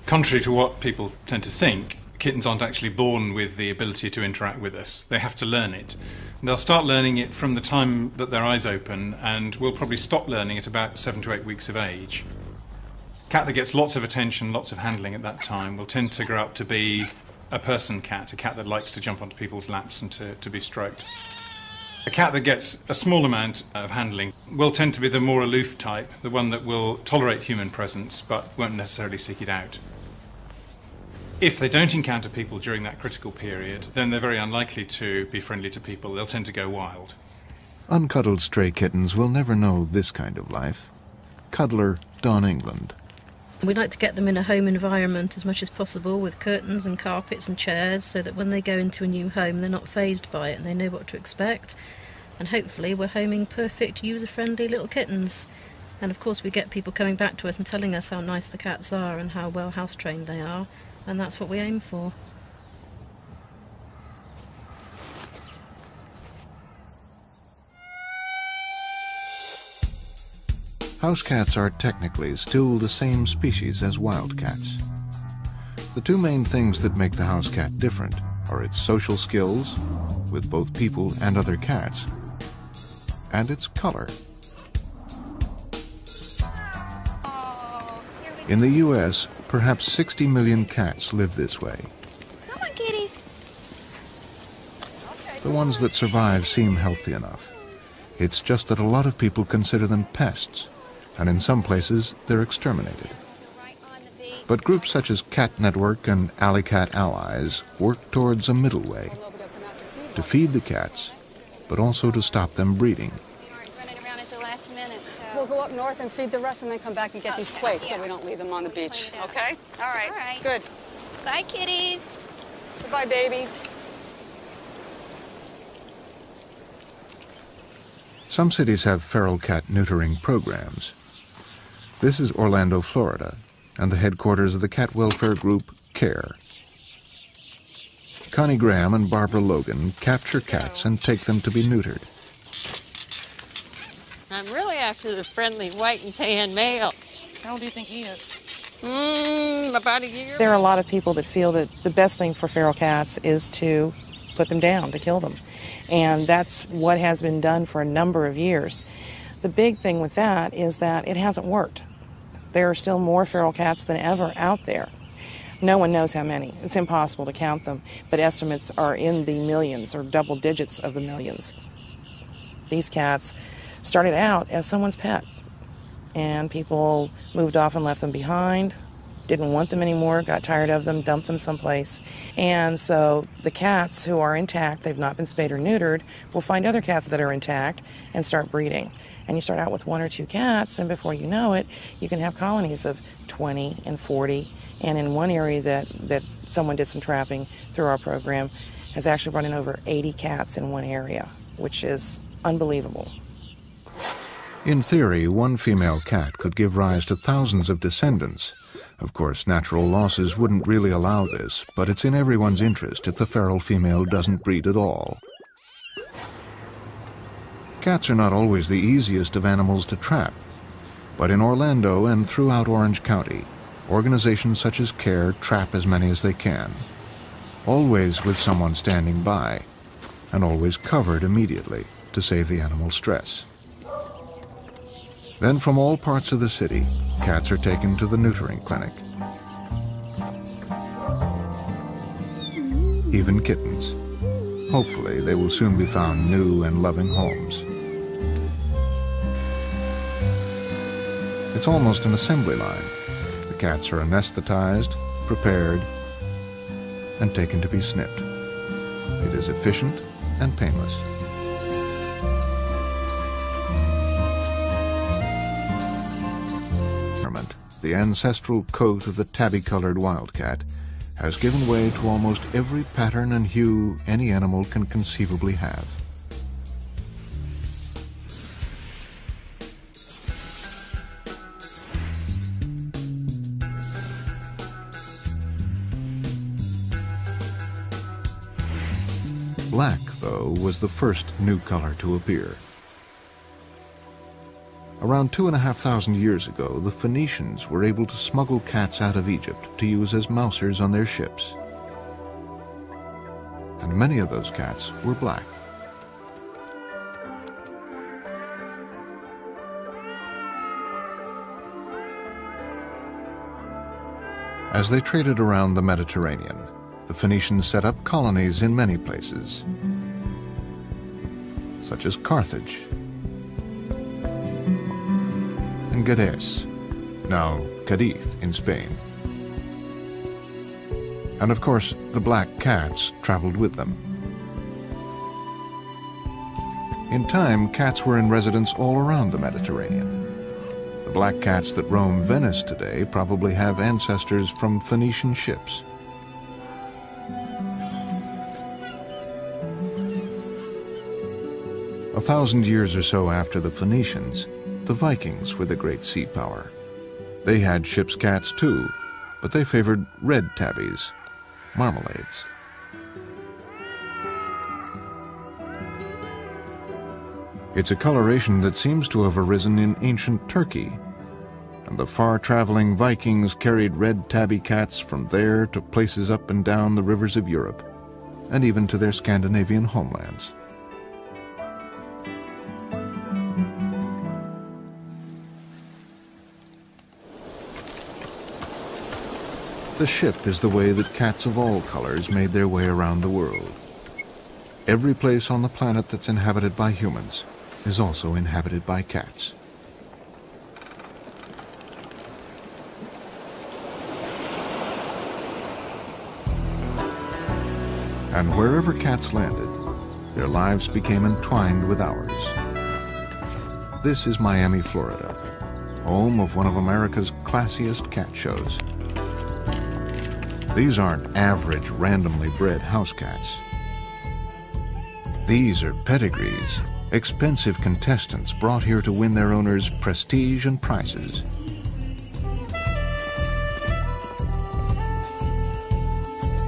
Contrary to what people tend to think, kittens aren't actually born with the ability to interact with us. They have to learn it. They'll start learning it from the time that their eyes open and will probably stop learning at about seven to eight weeks of age. Cat that gets lots of attention, lots of handling at that time will tend to grow up to be a person cat, a cat that likes to jump onto people's laps and to, to be stroked. A cat that gets a small amount of handling will tend to be the more aloof type, the one that will tolerate human presence but won't necessarily seek it out. If they don't encounter people during that critical period, then they're very unlikely to be friendly to people. They'll tend to go wild. Uncuddled stray kittens will never know this kind of life. Cuddler Don England. We like to get them in a home environment as much as possible with curtains and carpets and chairs so that when they go into a new home they're not phased by it and they know what to expect. And hopefully we're homing perfect user friendly little kittens. And of course we get people coming back to us and telling us how nice the cats are and how well house trained they are and that's what we aim for. House cats are technically still the same species as wild cats. The two main things that make the house cat different are its social skills, with both people and other cats, and its color. In the U.S., perhaps 60 million cats live this way. Come on, kitties. The ones that survive seem healthy enough. It's just that a lot of people consider them pests, and in some places they're exterminated. But groups such as Cat Network and Alley Cat Allies work towards a middle way to feed the cats, but also to stop them breeding. We'll go up north and feed the rest and then come back and get these quakes so we don't leave them on the beach. Okay? All right. All right. Good. Bye, kitties. Goodbye, babies. Some cities have feral cat neutering programs. This is Orlando, Florida, and the headquarters of the cat welfare group CARE. Connie Graham and Barbara Logan capture cats and take them to be neutered. I'm really after the friendly white and tan male. How old do you think he is? Mmm, about a year. There are a lot of people that feel that the best thing for feral cats is to put them down, to kill them. And that's what has been done for a number of years. The big thing with that is that it hasn't worked. There are still more feral cats than ever out there. No one knows how many. It's impossible to count them, but estimates are in the millions or double digits of the millions. These cats started out as someone's pet, and people moved off and left them behind, didn't want them anymore, got tired of them, dumped them someplace. And so the cats who are intact, they've not been spayed or neutered, will find other cats that are intact and start breeding. And you start out with one or two cats, and before you know it, you can have colonies of 20 and 40 and in one area that, that someone did some trapping through our program, has actually brought in over 80 cats in one area, which is unbelievable. In theory, one female cat could give rise to thousands of descendants. Of course, natural losses wouldn't really allow this, but it's in everyone's interest if the feral female doesn't breed at all. Cats are not always the easiest of animals to trap, but in Orlando and throughout Orange County, organizations such as CARE trap as many as they can, always with someone standing by, and always covered immediately to save the animal stress. Then from all parts of the city, cats are taken to the neutering clinic. Even kittens. Hopefully, they will soon be found new and loving homes. It's almost an assembly line. The cats are anesthetized, prepared, and taken to be snipped. It is efficient and painless. The ancestral coat of the tabby-colored wildcat has given way to almost every pattern and hue any animal can conceivably have. Black, though, was the first new color to appear. Around two and a half thousand years ago, the Phoenicians were able to smuggle cats out of Egypt to use as mousers on their ships. And many of those cats were black. As they traded around the Mediterranean, the Phoenicians set up colonies in many places, such as Carthage and Gades, now Cadiz in Spain. And of course, the black cats traveled with them. In time, cats were in residence all around the Mediterranean. The black cats that roam Venice today probably have ancestors from Phoenician ships. A thousand years or so after the Phoenicians, the Vikings were the great sea power. They had ship's cats too, but they favored red tabbies, marmalades. It's a coloration that seems to have arisen in ancient Turkey, and the far-traveling Vikings carried red tabby cats from there to places up and down the rivers of Europe, and even to their Scandinavian homelands. The ship is the way that cats of all colors made their way around the world. Every place on the planet that's inhabited by humans is also inhabited by cats. And wherever cats landed, their lives became entwined with ours. This is Miami, Florida, home of one of America's classiest cat shows. These aren't average randomly bred house cats. These are pedigrees, expensive contestants brought here to win their owners prestige and prizes.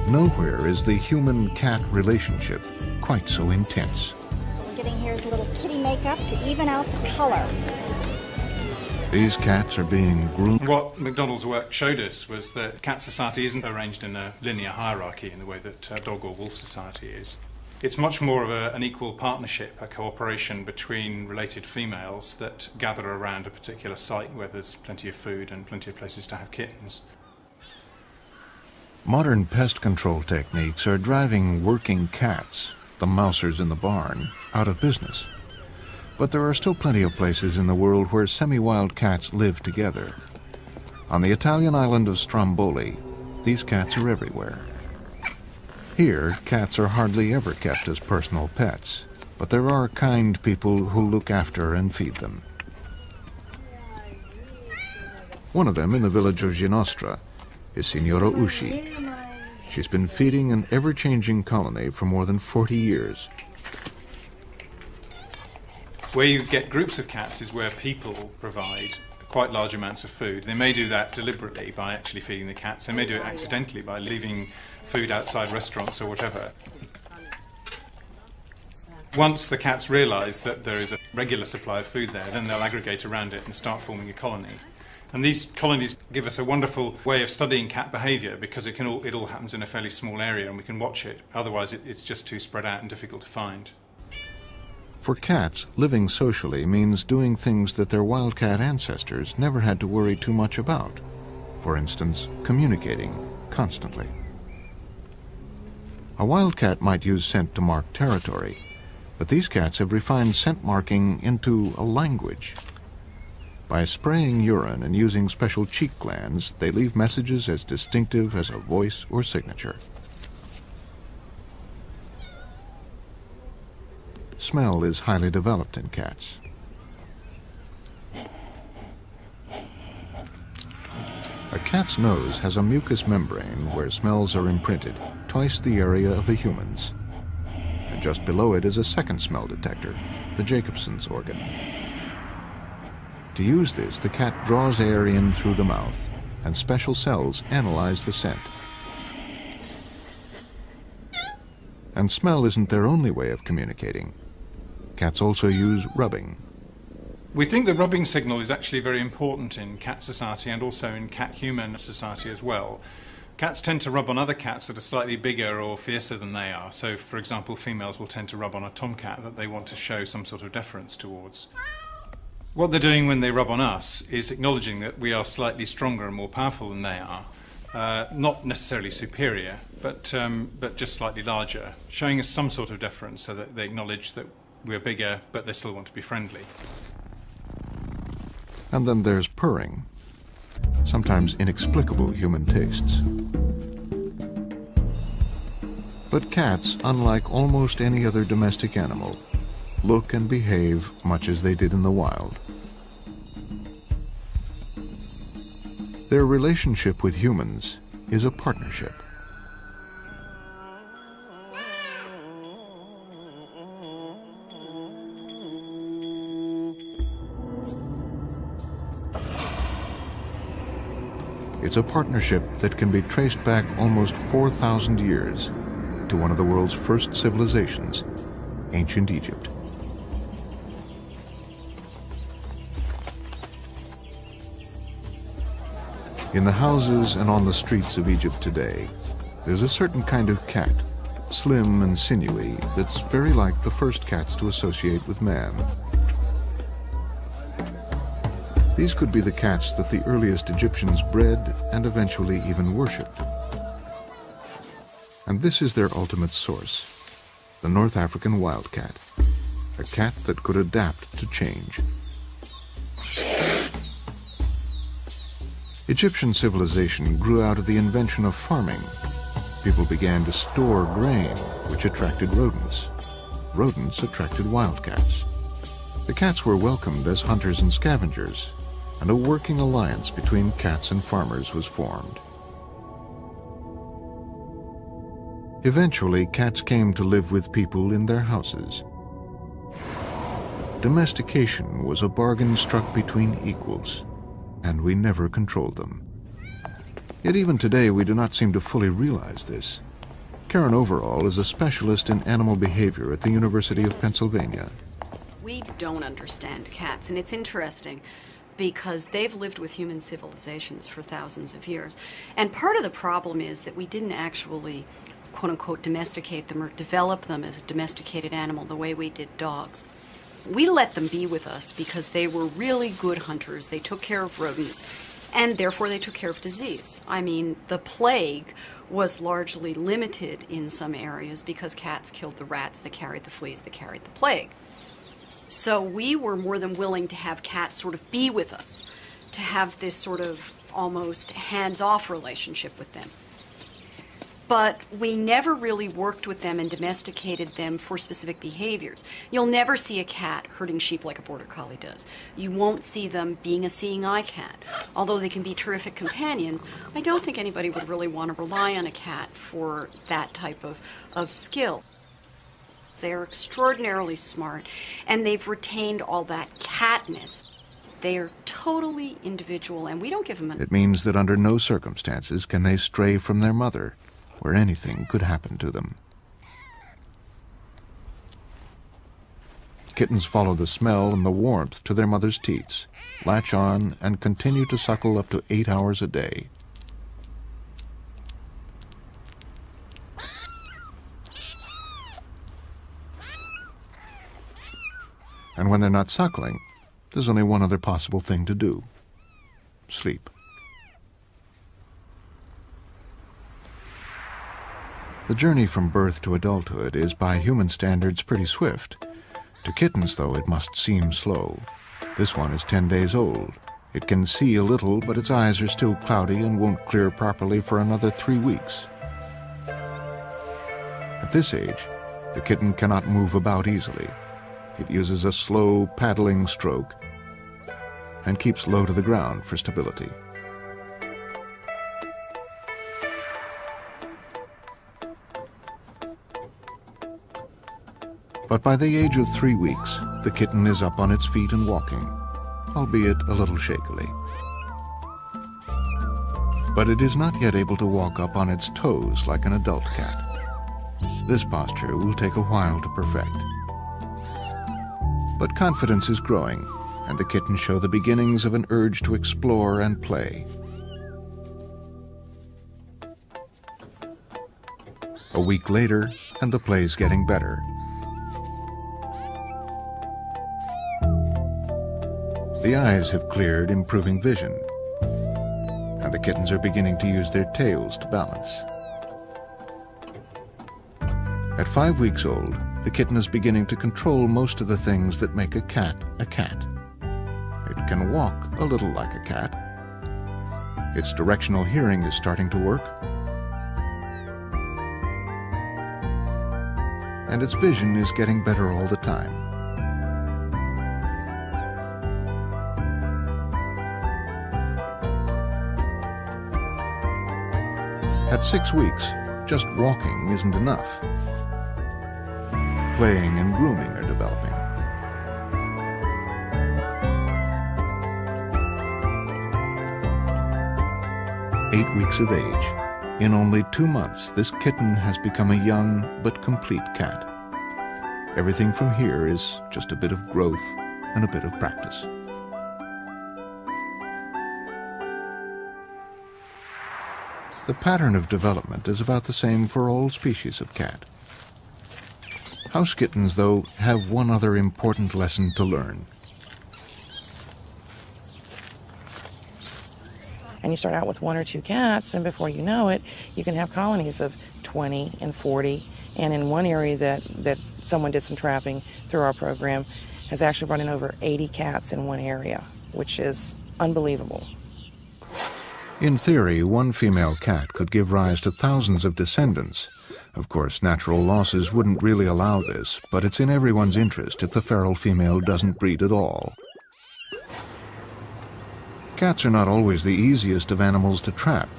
Nowhere is the human-cat relationship quite so intense. What we're getting here is a little kitty makeup to even out the color. These cats are being groomed. What MacDonald's work showed us was that cat society isn't arranged in a linear hierarchy in the way that uh, dog or wolf society is. It's much more of a, an equal partnership, a cooperation between related females that gather around a particular site where there's plenty of food and plenty of places to have kittens. Modern pest control techniques are driving working cats, the mousers in the barn, out of business. But there are still plenty of places in the world where semi-wild cats live together. On the Italian island of Stromboli, these cats are everywhere. Here, cats are hardly ever kept as personal pets, but there are kind people who look after and feed them. One of them in the village of Ginostra is Signora Usci. She's been feeding an ever-changing colony for more than 40 years. Where you get groups of cats is where people provide quite large amounts of food. They may do that deliberately by actually feeding the cats. They may do it oh, accidentally by leaving food outside restaurants or whatever. Once the cats realise that there is a regular supply of food there, then they'll aggregate around it and start forming a colony. And these colonies give us a wonderful way of studying cat behaviour because it, can all, it all happens in a fairly small area and we can watch it. Otherwise, it, it's just too spread out and difficult to find. For cats, living socially means doing things that their wildcat ancestors never had to worry too much about. For instance, communicating constantly. A wildcat might use scent to mark territory, but these cats have refined scent marking into a language. By spraying urine and using special cheek glands, they leave messages as distinctive as a voice or signature. Smell is highly developed in cats. A cat's nose has a mucous membrane where smells are imprinted, twice the area of a human's. And just below it is a second smell detector, the Jacobson's organ. To use this, the cat draws air in through the mouth, and special cells analyze the scent. And smell isn't their only way of communicating. Cats also use rubbing. We think the rubbing signal is actually very important in cat society and also in cat-human society as well. Cats tend to rub on other cats that are slightly bigger or fiercer than they are. So, for example, females will tend to rub on a tomcat that they want to show some sort of deference towards. What they're doing when they rub on us is acknowledging that we are slightly stronger and more powerful than they are. Uh, not necessarily superior, but, um, but just slightly larger, showing us some sort of deference so that they acknowledge that we're bigger, but they still want to be friendly. And then there's purring, sometimes inexplicable human tastes. But cats, unlike almost any other domestic animal, look and behave much as they did in the wild. Their relationship with humans is a partnership. It's a partnership that can be traced back almost 4,000 years to one of the world's first civilizations, ancient Egypt. In the houses and on the streets of Egypt today, there's a certain kind of cat, slim and sinewy, that's very like the first cats to associate with man. These could be the cats that the earliest Egyptians bred and eventually even worshipped. And this is their ultimate source, the North African wildcat, a cat that could adapt to change. Egyptian civilization grew out of the invention of farming. People began to store grain, which attracted rodents. Rodents attracted wildcats. The cats were welcomed as hunters and scavengers, and a working alliance between cats and farmers was formed. Eventually, cats came to live with people in their houses. Domestication was a bargain struck between equals, and we never controlled them. Yet even today, we do not seem to fully realize this. Karen Overall is a specialist in animal behavior at the University of Pennsylvania. We don't understand cats, and it's interesting because they've lived with human civilizations for thousands of years. And part of the problem is that we didn't actually, quote unquote, domesticate them or develop them as a domesticated animal the way we did dogs. We let them be with us because they were really good hunters. They took care of rodents, and therefore they took care of disease. I mean, the plague was largely limited in some areas because cats killed the rats that carried the fleas that carried the plague. So we were more than willing to have cats sort of be with us, to have this sort of almost hands off relationship with them. But we never really worked with them and domesticated them for specific behaviors. You'll never see a cat herding sheep like a border collie does. You won't see them being a seeing eye cat. Although they can be terrific companions, I don't think anybody would really want to rely on a cat for that type of, of skill. They're extraordinarily smart, and they've retained all that catness. They are totally individual, and we don't give them a. It means that under no circumstances can they stray from their mother, where anything could happen to them. Kittens follow the smell and the warmth to their mother's teats, latch on, and continue to suckle up to eight hours a day. And when they're not suckling, there's only one other possible thing to do sleep. The journey from birth to adulthood is, by human standards, pretty swift. To kittens, though, it must seem slow. This one is 10 days old. It can see a little, but its eyes are still cloudy and won't clear properly for another three weeks. At this age, the kitten cannot move about easily. It uses a slow paddling stroke and keeps low to the ground for stability. But by the age of three weeks, the kitten is up on its feet and walking, albeit a little shakily. But it is not yet able to walk up on its toes like an adult cat. This posture will take a while to perfect. But confidence is growing, and the kittens show the beginnings of an urge to explore and play. A week later, and the play's getting better. The eyes have cleared, improving vision, and the kittens are beginning to use their tails to balance. At five weeks old, the kitten is beginning to control most of the things that make a cat a cat. It can walk a little like a cat. Its directional hearing is starting to work. And its vision is getting better all the time. At six weeks, just walking isn't enough. Playing and grooming are developing. Eight weeks of age. In only two months, this kitten has become a young but complete cat. Everything from here is just a bit of growth and a bit of practice. The pattern of development is about the same for all species of cat. House kittens, though, have one other important lesson to learn. And you start out with one or two cats, and before you know it, you can have colonies of 20 and 40 And in one area that, that someone did some trapping through our program, has actually brought in over 80 cats in one area, which is unbelievable. In theory, one female cat could give rise to thousands of descendants. Of course, natural losses wouldn't really allow this, but it's in everyone's interest if the feral female doesn't breed at all. Cats are not always the easiest of animals to trap,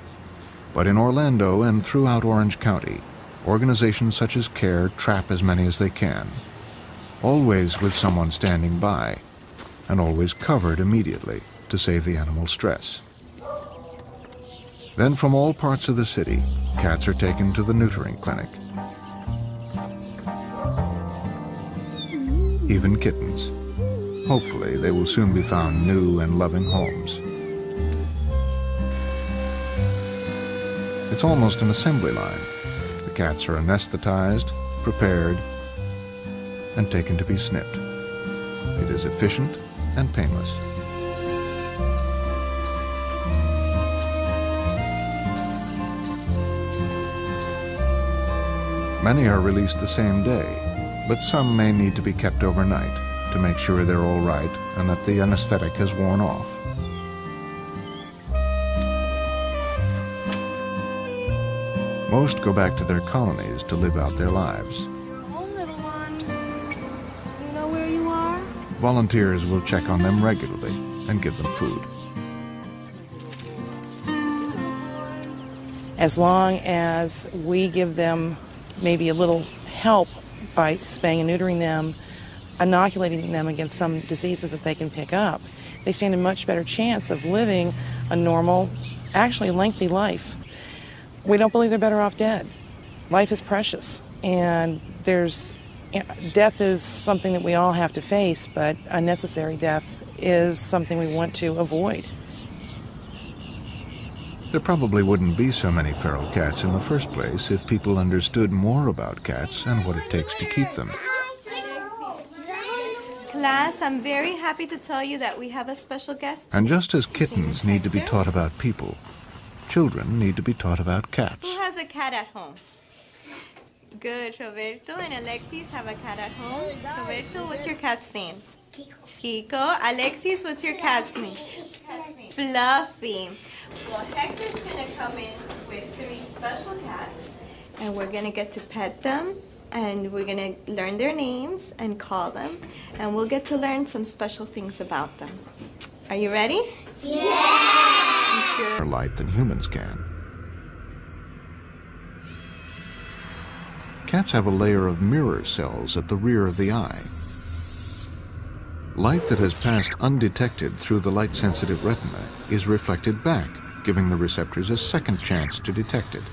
but in Orlando and throughout Orange County, organizations such as CARE trap as many as they can, always with someone standing by, and always covered immediately to save the animal stress. Then from all parts of the city, cats are taken to the neutering clinic. Even kittens. Hopefully, they will soon be found new and loving homes. It's almost an assembly line. The cats are anesthetized, prepared, and taken to be snipped. It is efficient and painless. Many are released the same day, but some may need to be kept overnight to make sure they're all right and that the anesthetic has worn off. Most go back to their colonies to live out their lives. Home, little one. You know where you are? Volunteers will check on them regularly and give them food. As long as we give them maybe a little help by spaying and neutering them, inoculating them against some diseases that they can pick up, they stand a much better chance of living a normal, actually lengthy life. We don't believe they're better off dead. Life is precious, and there's death is something that we all have to face, but unnecessary death is something we want to avoid. There probably wouldn't be so many feral cats in the first place if people understood more about cats and what it takes to keep them. Class, I'm very happy to tell you that we have a special guest. And just as kittens need to be taught about people, children need to be taught about cats. Who has a cat at home? Good. Roberto and Alexis have a cat at home. Roberto, what's your cat's name? Kiko. Kiko. Alexis, what's your cat's name? Fluffy. Well, Hector's gonna come in with three special cats, and we're gonna get to pet them, and we're gonna learn their names and call them, and we'll get to learn some special things about them. Are you ready? Yeah! More light than humans can. Cats have a layer of mirror cells at the rear of the eye. Light that has passed undetected through the light-sensitive retina is reflected back, giving the receptors a second chance to detect it.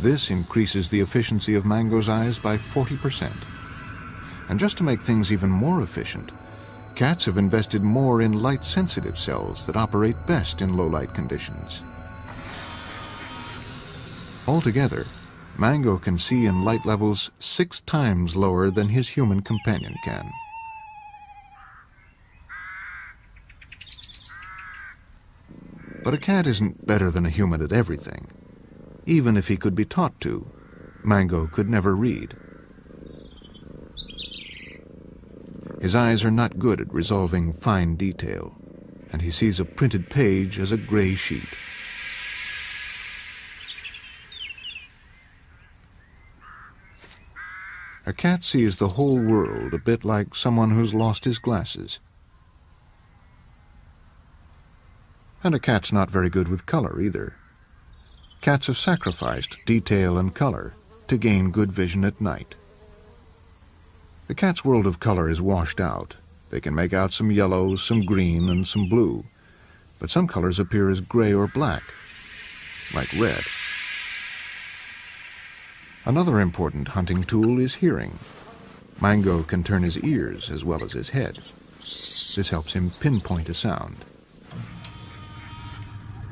This increases the efficiency of Mango's eyes by 40%. And just to make things even more efficient, cats have invested more in light-sensitive cells that operate best in low-light conditions. Altogether, Mango can see in light levels six times lower than his human companion can. But a cat isn't better than a human at everything. Even if he could be taught to, Mango could never read. His eyes are not good at resolving fine detail, and he sees a printed page as a gray sheet. A cat sees the whole world a bit like someone who's lost his glasses. And a cat's not very good with color either. Cats have sacrificed detail and color to gain good vision at night. The cat's world of color is washed out. They can make out some yellow, some green, and some blue, but some colors appear as gray or black, like red. Another important hunting tool is hearing. Mango can turn his ears as well as his head. This helps him pinpoint a sound.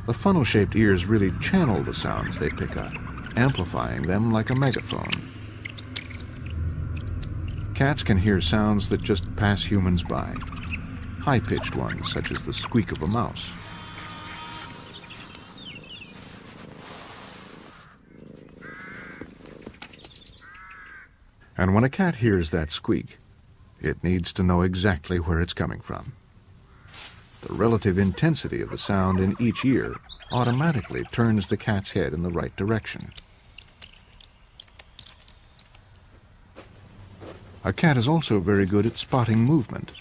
The funnel-shaped ears really channel the sounds they pick up, amplifying them like a megaphone. Cats can hear sounds that just pass humans by, high-pitched ones such as the squeak of a mouse. And when a cat hears that squeak, it needs to know exactly where it's coming from. The relative intensity of the sound in each ear automatically turns the cat's head in the right direction. A cat is also very good at spotting movement,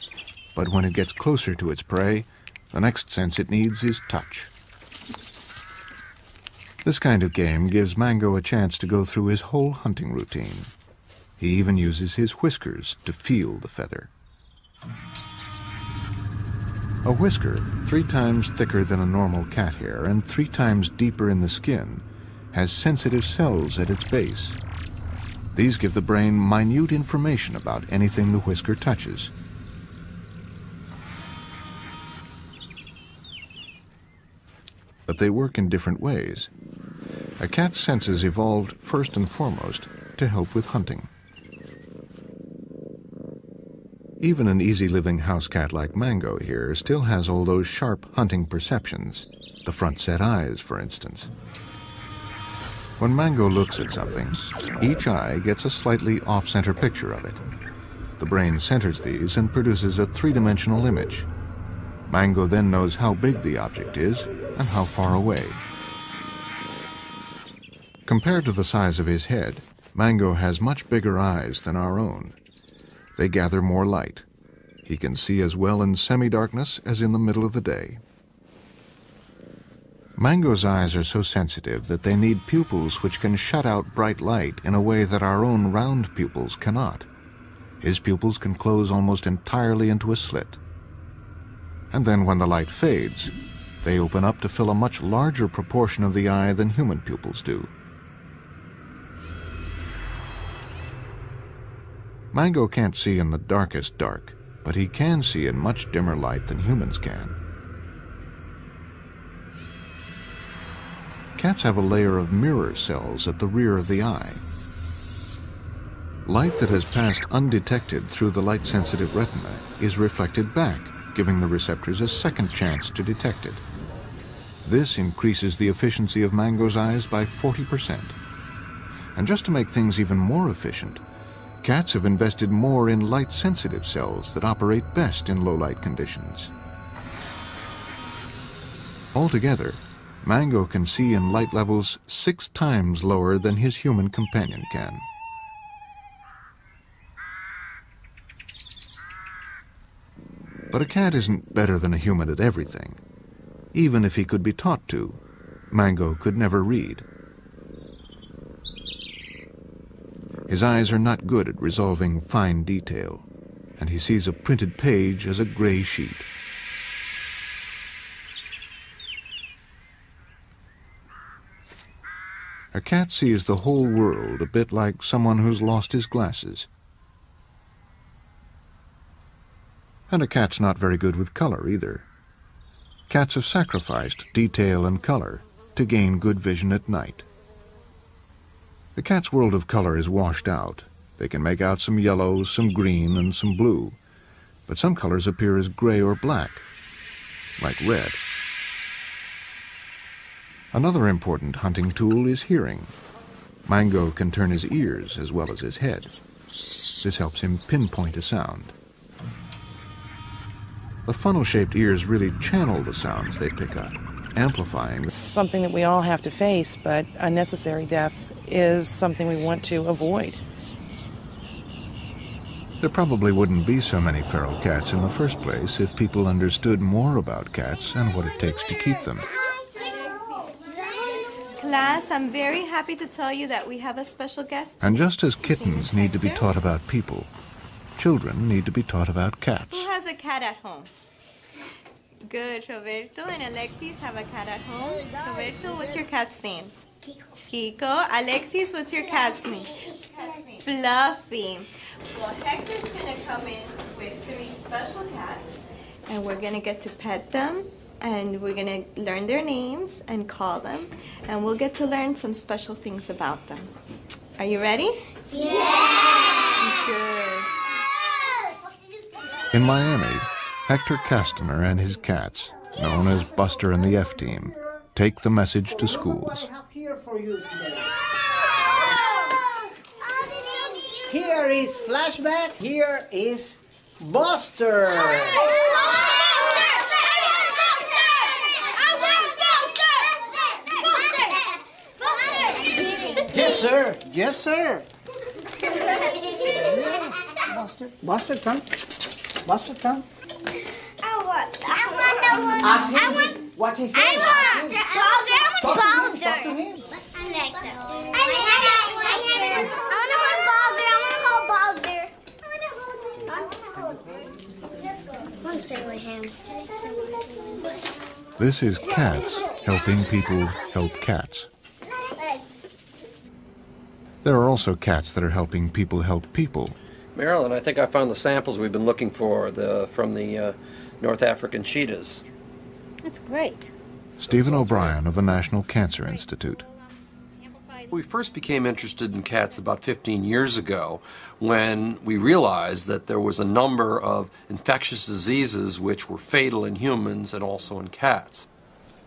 but when it gets closer to its prey, the next sense it needs is touch. This kind of game gives Mango a chance to go through his whole hunting routine. He even uses his whiskers to feel the feather. A whisker, three times thicker than a normal cat hair and three times deeper in the skin, has sensitive cells at its base. These give the brain minute information about anything the whisker touches. But they work in different ways. A cat's senses evolved first and foremost to help with hunting. Even an easy-living house cat like Mango here still has all those sharp hunting perceptions, the front set eyes, for instance. When Mango looks at something, each eye gets a slightly off-center picture of it. The brain centers these and produces a three-dimensional image. Mango then knows how big the object is and how far away. Compared to the size of his head, Mango has much bigger eyes than our own. They gather more light. He can see as well in semi-darkness as in the middle of the day. Mango's eyes are so sensitive that they need pupils which can shut out bright light in a way that our own round pupils cannot. His pupils can close almost entirely into a slit. And then when the light fades, they open up to fill a much larger proportion of the eye than human pupils do. Mango can't see in the darkest dark, but he can see in much dimmer light than humans can. Cats have a layer of mirror cells at the rear of the eye. Light that has passed undetected through the light-sensitive retina is reflected back, giving the receptors a second chance to detect it. This increases the efficiency of Mango's eyes by 40%. And just to make things even more efficient, Cats have invested more in light-sensitive cells that operate best in low-light conditions. Altogether, Mango can see in light levels six times lower than his human companion can. But a cat isn't better than a human at everything. Even if he could be taught to, Mango could never read. His eyes are not good at resolving fine detail, and he sees a printed page as a gray sheet. A cat sees the whole world a bit like someone who's lost his glasses. And a cat's not very good with color either. Cats have sacrificed detail and color to gain good vision at night. The cat's world of color is washed out. They can make out some yellow, some green, and some blue. But some colors appear as gray or black, like red. Another important hunting tool is hearing. Mango can turn his ears as well as his head. This helps him pinpoint a sound. The funnel-shaped ears really channel the sounds they pick up, amplifying. Something that we all have to face, but unnecessary death is something we want to avoid. There probably wouldn't be so many feral cats in the first place if people understood more about cats and what it takes to keep them. Class, I'm very happy to tell you that we have a special guest. And just as kittens need to be taught about people, children need to be taught about cats. Who has a cat at home? Good. Roberto and Alexis have a cat at home. Roberto, what's your cat's name? Kiko. Alexis, what's your cat's name? Fluffy. Well, Hector's gonna come in with three special cats, and we're gonna get to pet them, and we're gonna learn their names and call them, and we'll get to learn some special things about them. Are you ready? Yeah! Good. In Miami, Hector Castaner and his cats, known as Buster and the F Team, take the message to schools. Here there is Flashback, here is Buster. Yes, sir. Yes, sir. Yeah. Buster, Buster, come. Buster, come. I want, I want the one. Ask him I want, his- what's his I want Ask him. Bowser. I Talk want to him, Bowser. talk to him. I like that. I want to hold Bowser. I want to hold Bowser. I want to say my hands. This is cats helping people help cats. There are also cats that are helping people help people. Marilyn, I think I found the samples we've been looking for the, from the uh, North African cheetahs. That's great. Stephen O'Brien of the National Cancer Institute. We first became interested in cats about 15 years ago when we realized that there was a number of infectious diseases which were fatal in humans and also in cats.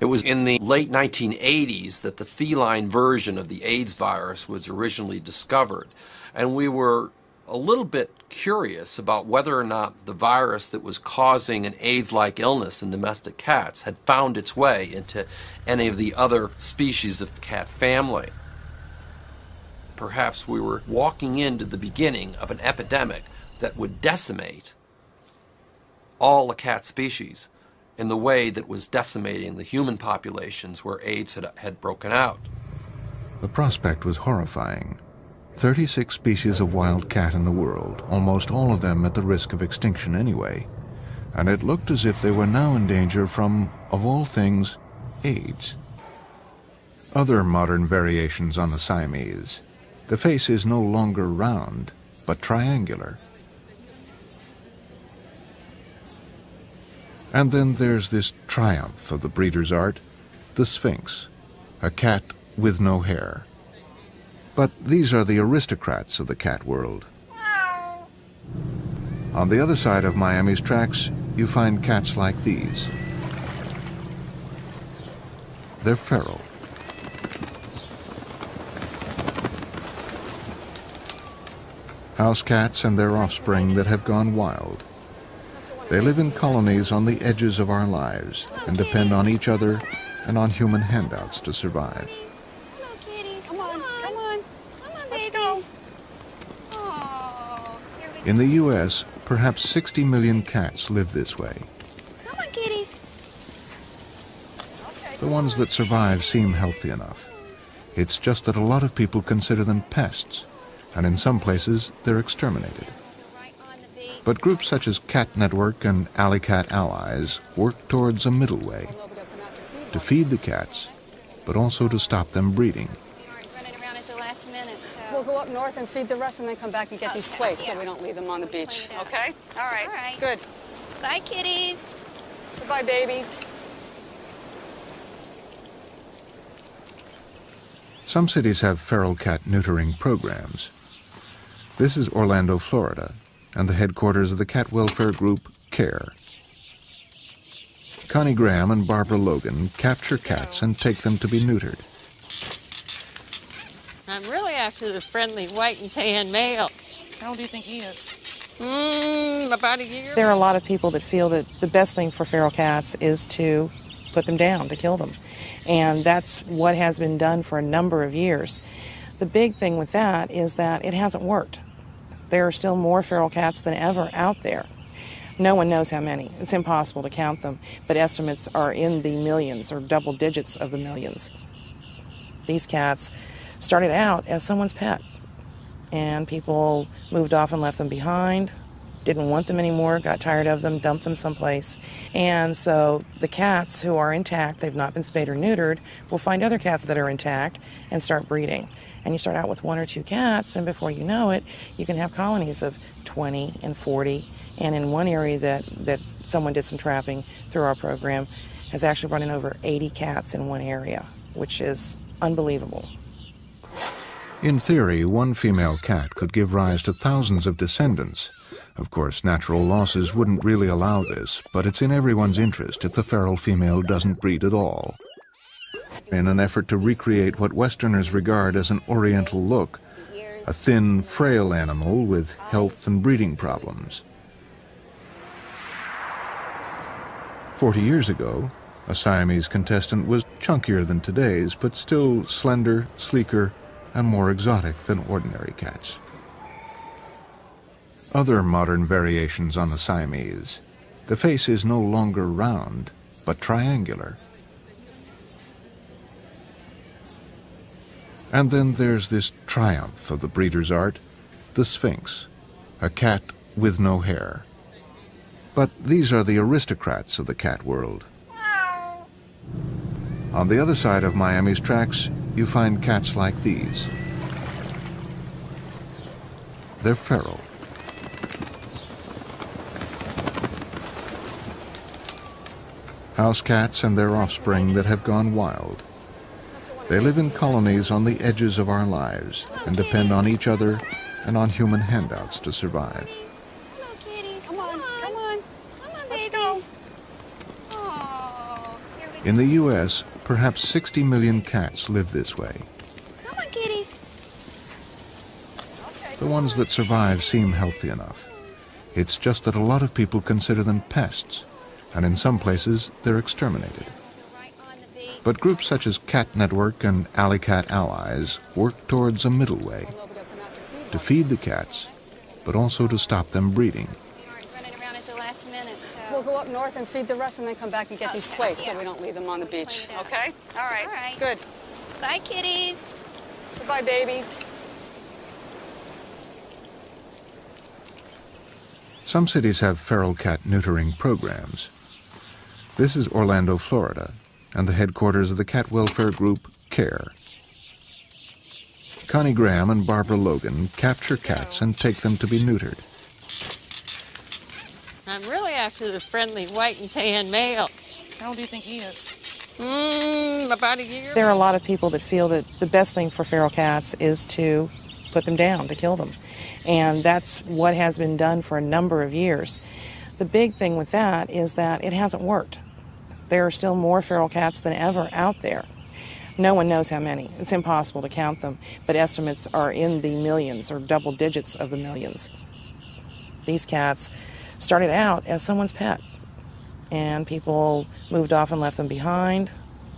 It was in the late 1980s that the feline version of the AIDS virus was originally discovered, and we were a little bit curious about whether or not the virus that was causing an AIDS like illness in domestic cats had found its way into any of the other species of the cat family. Perhaps we were walking into the beginning of an epidemic that would decimate all the cat species in the way that was decimating the human populations where AIDS had, had broken out. The prospect was horrifying. 36 species of wild cat in the world, almost all of them at the risk of extinction anyway. And it looked as if they were now in danger from, of all things, AIDS. Other modern variations on the Siamese. The face is no longer round, but triangular. And then there's this triumph of the breeder's art, the Sphynx, a cat with no hair. But these are the aristocrats of the cat world. On the other side of Miami's tracks, you find cats like these. They're feral. House cats and their offspring that have gone wild. They live in colonies on the edges of our lives and depend on each other and on human handouts to survive. Come on, come on. Let's go. In the U.S., perhaps 60 million cats live this way. Come on, kitties. The ones that survive seem healthy enough. It's just that a lot of people consider them pests, and in some places they're exterminated. But groups such as Cat Network and Alley Cat Allies work towards a middle way to feed the cats, but also to stop them breeding. We'll go up north and feed the rest and then come back and get these quakes so we don't leave them on the beach. Okay? All right. All right. Good. Bye, kitties. Goodbye, babies. Some cities have feral cat neutering programs. This is Orlando, Florida, and the headquarters of the cat welfare group CARE. Connie Graham and Barbara Logan capture cats and take them to be neutered. I'm really after the friendly white and tan male. How old do you think he is? Mmm, about a year. There are a lot of people that feel that the best thing for feral cats is to put them down, to kill them. And that's what has been done for a number of years. The big thing with that is that it hasn't worked. There are still more feral cats than ever out there. No one knows how many. It's impossible to count them, but estimates are in the millions or double digits of the millions. These cats started out as someone's pet, and people moved off and left them behind, didn't want them anymore, got tired of them, dumped them someplace. And so the cats who are intact, they've not been spayed or neutered, will find other cats that are intact and start breeding. And you start out with one or two cats, and before you know it, you can have colonies of 20 and 40. And in one area that, that someone did some trapping through our program, has actually brought in over 80 cats in one area, which is unbelievable. In theory, one female cat could give rise to thousands of descendants. Of course, natural losses wouldn't really allow this, but it's in everyone's interest if the feral female doesn't breed at all. In an effort to recreate what Westerners regard as an Oriental look, a thin, frail animal with health and breeding problems. Forty years ago, a Siamese contestant was chunkier than today's, but still slender, sleeker, and more exotic than ordinary cats. Other modern variations on the Siamese. The face is no longer round, but triangular. And then there's this triumph of the breeder's art, the Sphynx, a cat with no hair. But these are the aristocrats of the cat world. On the other side of Miami's tracks, you find cats like these. They're feral. House cats and their offspring that have gone wild. They live in colonies on the edges of our lives and depend on each other and on human handouts to survive. Come on, come on. Let's go. In the U.S., perhaps 60 million cats live this way. Come on, kitties. The ones that survive seem healthy enough. It's just that a lot of people consider them pests, and in some places they're exterminated. But groups such as Cat Network and Alley Cat Allies work towards a middle way to feed the cats, but also to stop them breeding. We'll go up north and feed the rest and then come back and get these quakes so we don't leave them on the beach. Okay? All right. All right. Good. Bye, kitties. Goodbye, babies. Some cities have feral cat neutering programs. This is Orlando, Florida, and the headquarters of the cat welfare group CARE. Connie Graham and Barbara Logan capture cats and take them to be neutered. I'm really after the friendly white and tan male. How old do you think he is? Mmm, about a year. There are a lot of people that feel that the best thing for feral cats is to put them down, to kill them. And that's what has been done for a number of years. The big thing with that is that it hasn't worked. There are still more feral cats than ever out there. No one knows how many. It's impossible to count them, but estimates are in the millions or double digits of the millions. These cats started out as someone's pet, and people moved off and left them behind,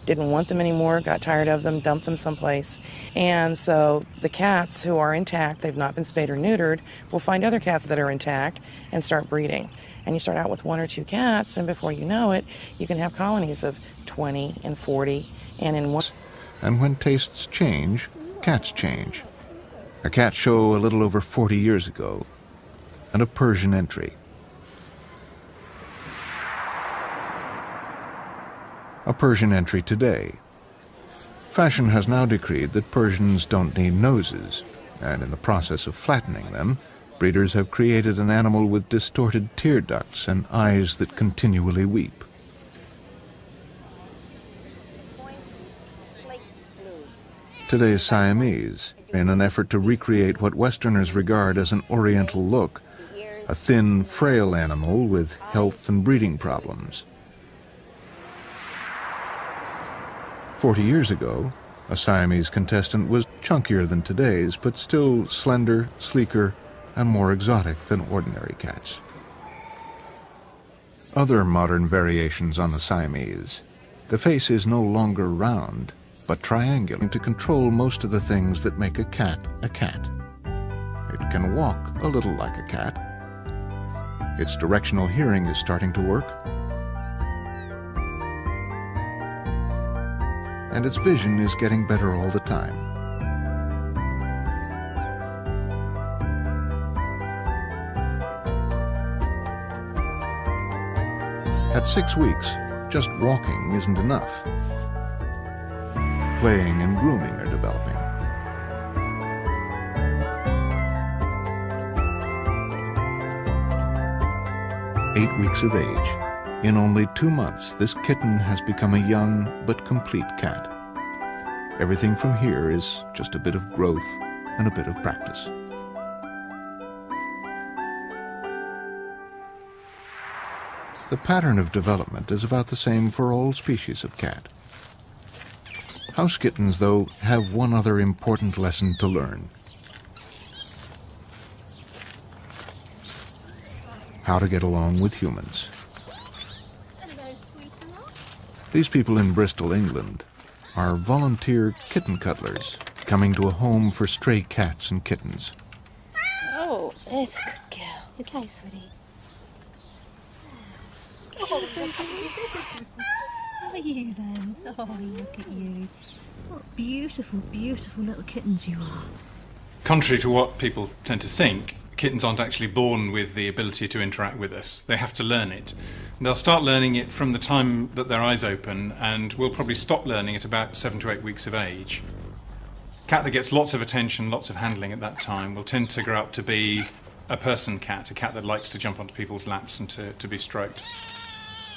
didn't want them anymore, got tired of them, dumped them someplace. And so the cats who are intact, they've not been spayed or neutered, will find other cats that are intact and start breeding. And you start out with one or two cats, and before you know it, you can have colonies of 20 and 40, and in one. And when tastes change, cats change. A cat show a little over 40 years ago, and a Persian entry. A Persian entry today. Fashion has now decreed that Persians don't need noses, and in the process of flattening them, breeders have created an animal with distorted tear ducts and eyes that continually weep. Today's Siamese, in an effort to recreate what Westerners regard as an Oriental look, a thin, frail animal with health and breeding problems. Forty years ago, a Siamese contestant was chunkier than today's, but still slender, sleeker, and more exotic than ordinary cats. Other modern variations on the Siamese. The face is no longer round, but triangular to control most of the things that make a cat a cat. It can walk a little like a cat. Its directional hearing is starting to work. And its vision is getting better all the time. At six weeks, just walking isn't enough. Playing and grooming are developing. Eight weeks of age. In only two months, this kitten has become a young but complete cat. Everything from here is just a bit of growth and a bit of practice. The pattern of development is about the same for all species of cat. House kittens, though, have one other important lesson to learn. How to get along with humans. These people in Bristol, England, are volunteer kitten cuddlers coming to a home for stray cats and kittens. Oh, there's a good girl. Okay, sweetie. Oh, How are you then? Oh, look at you. What beautiful, beautiful little kittens you are. Contrary to what people tend to think, kittens aren't actually born with the ability to interact with us. They have to learn it. They'll start learning it from the time that their eyes open and will probably stop learning at about seven to eight weeks of age. Cat that gets lots of attention, lots of handling at that time will tend to grow up to be a person cat, a cat that likes to jump onto people's laps and to, to be stroked.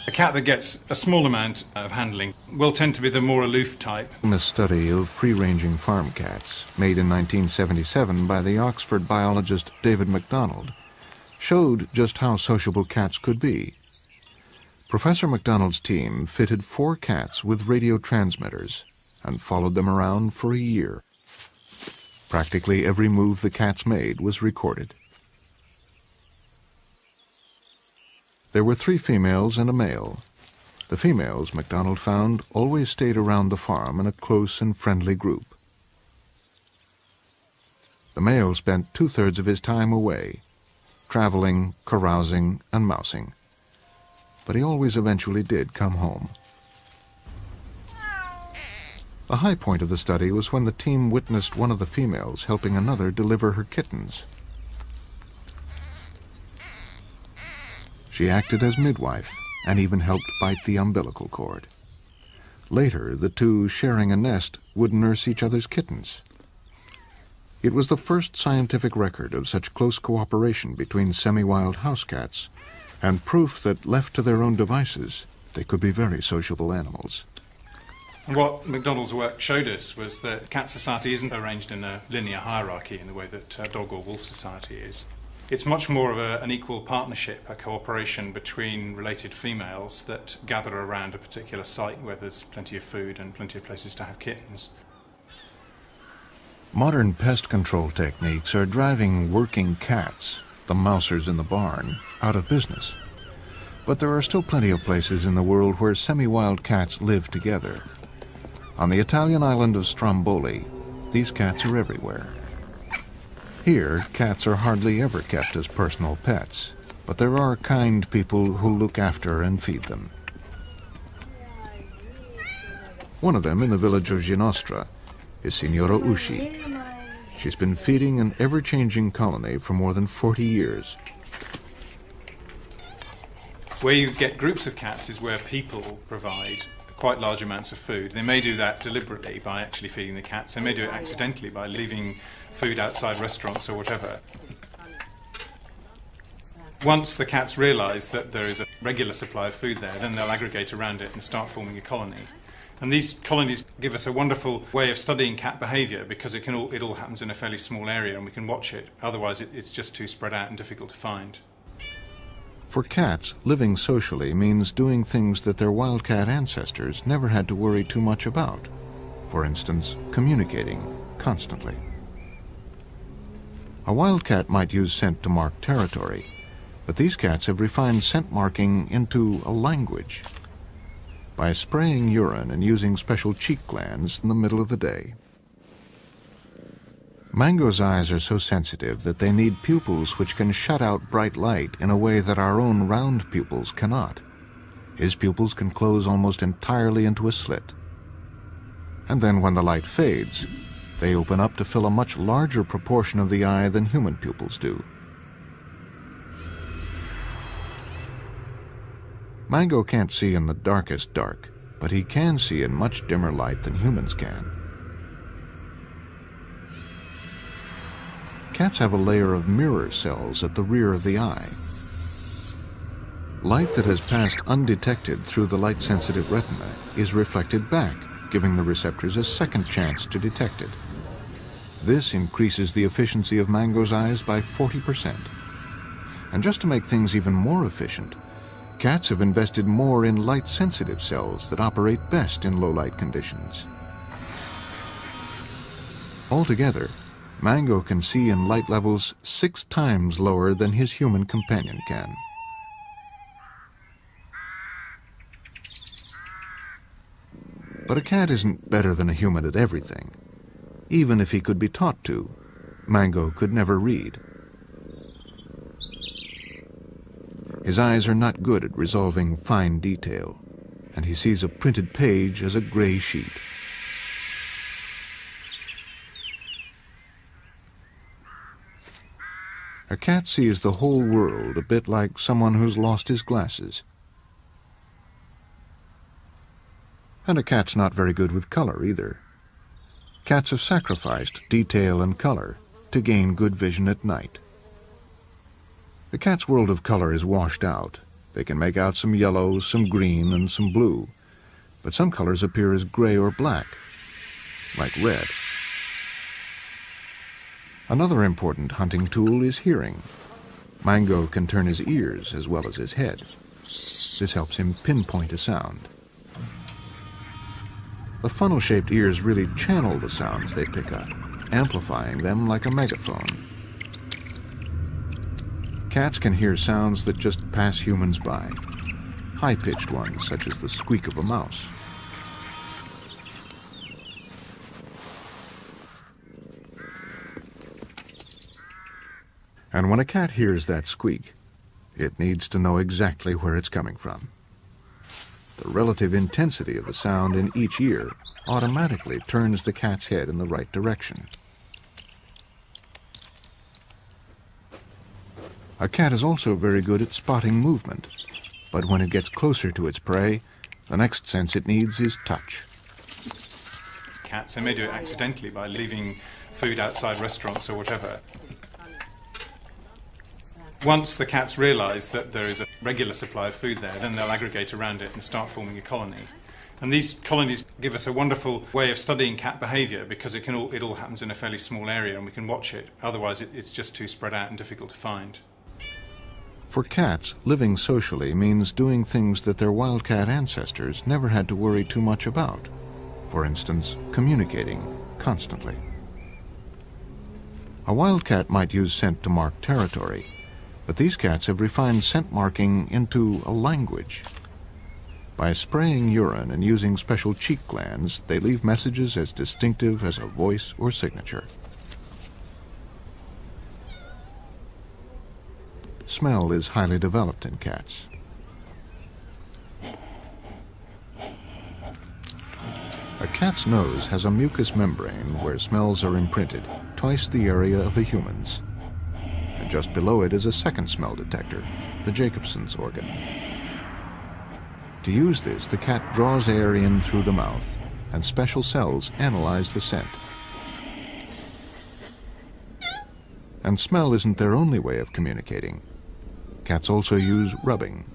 A cat that gets a small amount of handling will tend to be the more aloof type. A study of free-ranging farm cats, made in 1977 by the Oxford biologist David MacDonald, showed just how sociable cats could be. Professor MacDonald's team fitted four cats with radio transmitters and followed them around for a year. Practically every move the cats made was recorded. There were three females and a male. The females, MacDonald found, always stayed around the farm in a close and friendly group. The male spent two-thirds of his time away, traveling, carousing, and mousing. But he always eventually did come home. The high point of the study was when the team witnessed one of the females helping another deliver her kittens. She acted as midwife and even helped bite the umbilical cord. Later, the two, sharing a nest, would nurse each other's kittens. It was the first scientific record of such close cooperation between semi-wild house cats and proof that left to their own devices, they could be very sociable animals. What MacDonald's work showed us was that cat society isn't arranged in a linear hierarchy in the way that uh, dog or wolf society is. It's much more of a, an equal partnership, a cooperation between related females that gather around a particular site where there's plenty of food and plenty of places to have kittens. Modern pest control techniques are driving working cats, the mousers in the barn, out of business. But there are still plenty of places in the world where semi-wild cats live together. On the Italian island of Stromboli, these cats are everywhere. Here, cats are hardly ever kept as personal pets, but there are kind people who look after and feed them. One of them in the village of Ginostra is Signora Usci. She's been feeding an ever-changing colony for more than 40 years. Where you get groups of cats is where people provide quite large amounts of food. They may do that deliberately by actually feeding the cats. They may do it accidentally by leaving food outside restaurants or whatever. Once the cats realise that there is a regular supply of food there, then they'll aggregate around it and start forming a colony. And these colonies give us a wonderful way of studying cat behaviour because it, can all, it all happens in a fairly small area and we can watch it. Otherwise, it, it's just too spread out and difficult to find. For cats, living socially means doing things that their wildcat ancestors never had to worry too much about. For instance, communicating constantly. A wildcat might use scent to mark territory, but these cats have refined scent marking into a language by spraying urine and using special cheek glands in the middle of the day. Mango's eyes are so sensitive that they need pupils which can shut out bright light in a way that our own round pupils cannot. His pupils can close almost entirely into a slit. And then when the light fades, they open up to fill a much larger proportion of the eye than human pupils do. Mango can't see in the darkest dark, but he can see in much dimmer light than humans can. Cats have a layer of mirror cells at the rear of the eye. Light that has passed undetected through the light-sensitive retina is reflected back, giving the receptors a second chance to detect it. This increases the efficiency of Mango's eyes by 40%. And just to make things even more efficient, cats have invested more in light-sensitive cells that operate best in low-light conditions. Altogether, Mango can see in light levels six times lower than his human companion can. But a cat isn't better than a human at everything. Even if he could be taught to, Mango could never read. His eyes are not good at resolving fine detail, and he sees a printed page as a gray sheet. A cat sees the whole world a bit like someone who's lost his glasses. And a cat's not very good with color either. Cats have sacrificed detail and color to gain good vision at night. The cat's world of color is washed out. They can make out some yellow, some green, and some blue. But some colors appear as gray or black, like red. Another important hunting tool is hearing. Mango can turn his ears as well as his head. This helps him pinpoint a sound. The funnel-shaped ears really channel the sounds they pick up, amplifying them like a megaphone. Cats can hear sounds that just pass humans by, high-pitched ones such as the squeak of a mouse. And when a cat hears that squeak, it needs to know exactly where it's coming from. The relative intensity of the sound in each ear automatically turns the cat's head in the right direction. A cat is also very good at spotting movement, but when it gets closer to its prey, the next sense it needs is touch. Cats, they may do it accidentally by leaving food outside restaurants or whatever. Once the cats realise that there is a regular supply of food there, then they'll aggregate around it and start forming a colony. And these colonies give us a wonderful way of studying cat behaviour because it, can all, it all happens in a fairly small area and we can watch it. Otherwise, it, it's just too spread out and difficult to find. For cats, living socially means doing things that their wildcat ancestors never had to worry too much about. For instance, communicating constantly. A wildcat might use scent to mark territory, but these cats have refined scent marking into a language. By spraying urine and using special cheek glands, they leave messages as distinctive as a voice or signature. Smell is highly developed in cats. A cat's nose has a mucous membrane where smells are imprinted, twice the area of a human's just below it is a second smell detector, the Jacobson's organ. To use this, the cat draws air in through the mouth, and special cells analyze the scent. And smell isn't their only way of communicating. Cats also use rubbing.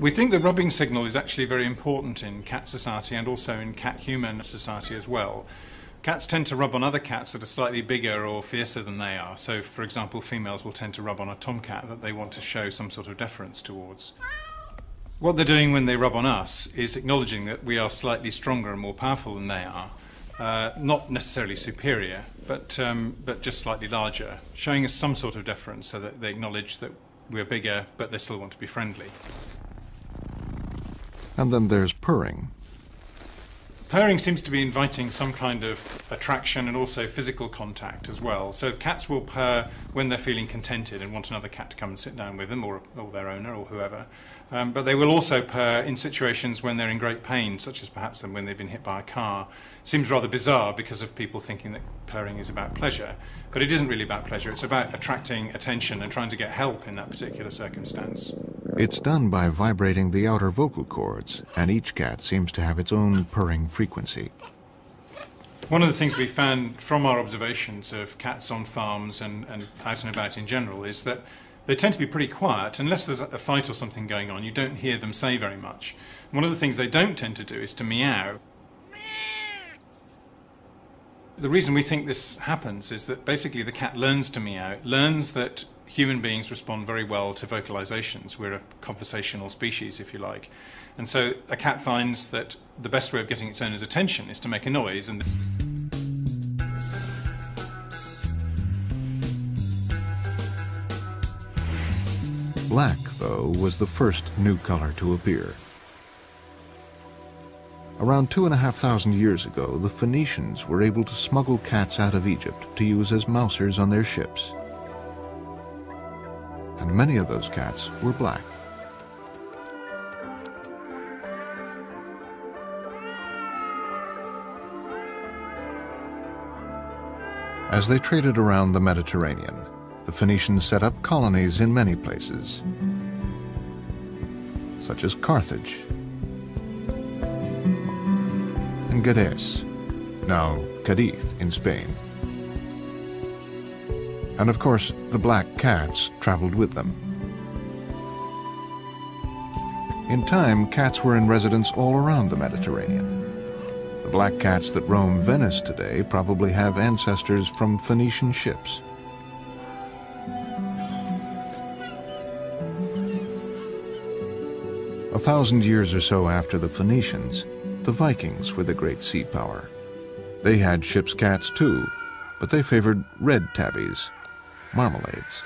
We think the rubbing signal is actually very important in cat society and also in cat-human society as well. Cats tend to rub on other cats that are slightly bigger or fiercer than they are. So, for example, females will tend to rub on a tomcat that they want to show some sort of deference towards. What they're doing when they rub on us is acknowledging that we are slightly stronger and more powerful than they are. Uh, not necessarily superior, but, um, but just slightly larger, showing us some sort of deference so that they acknowledge that we're bigger, but they still want to be friendly. And then there's purring. Purring seems to be inviting some kind of attraction and also physical contact as well. So cats will purr when they're feeling contented and want another cat to come and sit down with them or, or their owner or whoever. Um, but they will also purr in situations when they're in great pain, such as perhaps when they've been hit by a car seems rather bizarre because of people thinking that purring is about pleasure. But it isn't really about pleasure, it's about attracting attention and trying to get help in that particular circumstance. It's done by vibrating the outer vocal cords, and each cat seems to have its own purring frequency. One of the things we found from our observations of cats on farms and, and out and about in general is that they tend to be pretty quiet. Unless there's a fight or something going on, you don't hear them say very much. One of the things they don't tend to do is to meow the reason we think this happens is that basically the cat learns to meow, learns that human beings respond very well to vocalizations. We're a conversational species, if you like. And so a cat finds that the best way of getting its owner's attention is to make a noise and Black, though, was the first new color to appear. Around two and a half thousand years ago, the Phoenicians were able to smuggle cats out of Egypt to use as mousers on their ships. And many of those cats were black. As they traded around the Mediterranean, the Phoenicians set up colonies in many places, such as Carthage and Gades, now Cadiz in Spain. And of course, the black cats traveled with them. In time, cats were in residence all around the Mediterranean. The black cats that roam Venice today probably have ancestors from Phoenician ships. A thousand years or so after the Phoenicians, the Vikings were the great sea power. They had ship's cats too, but they favored red tabbies, marmalades.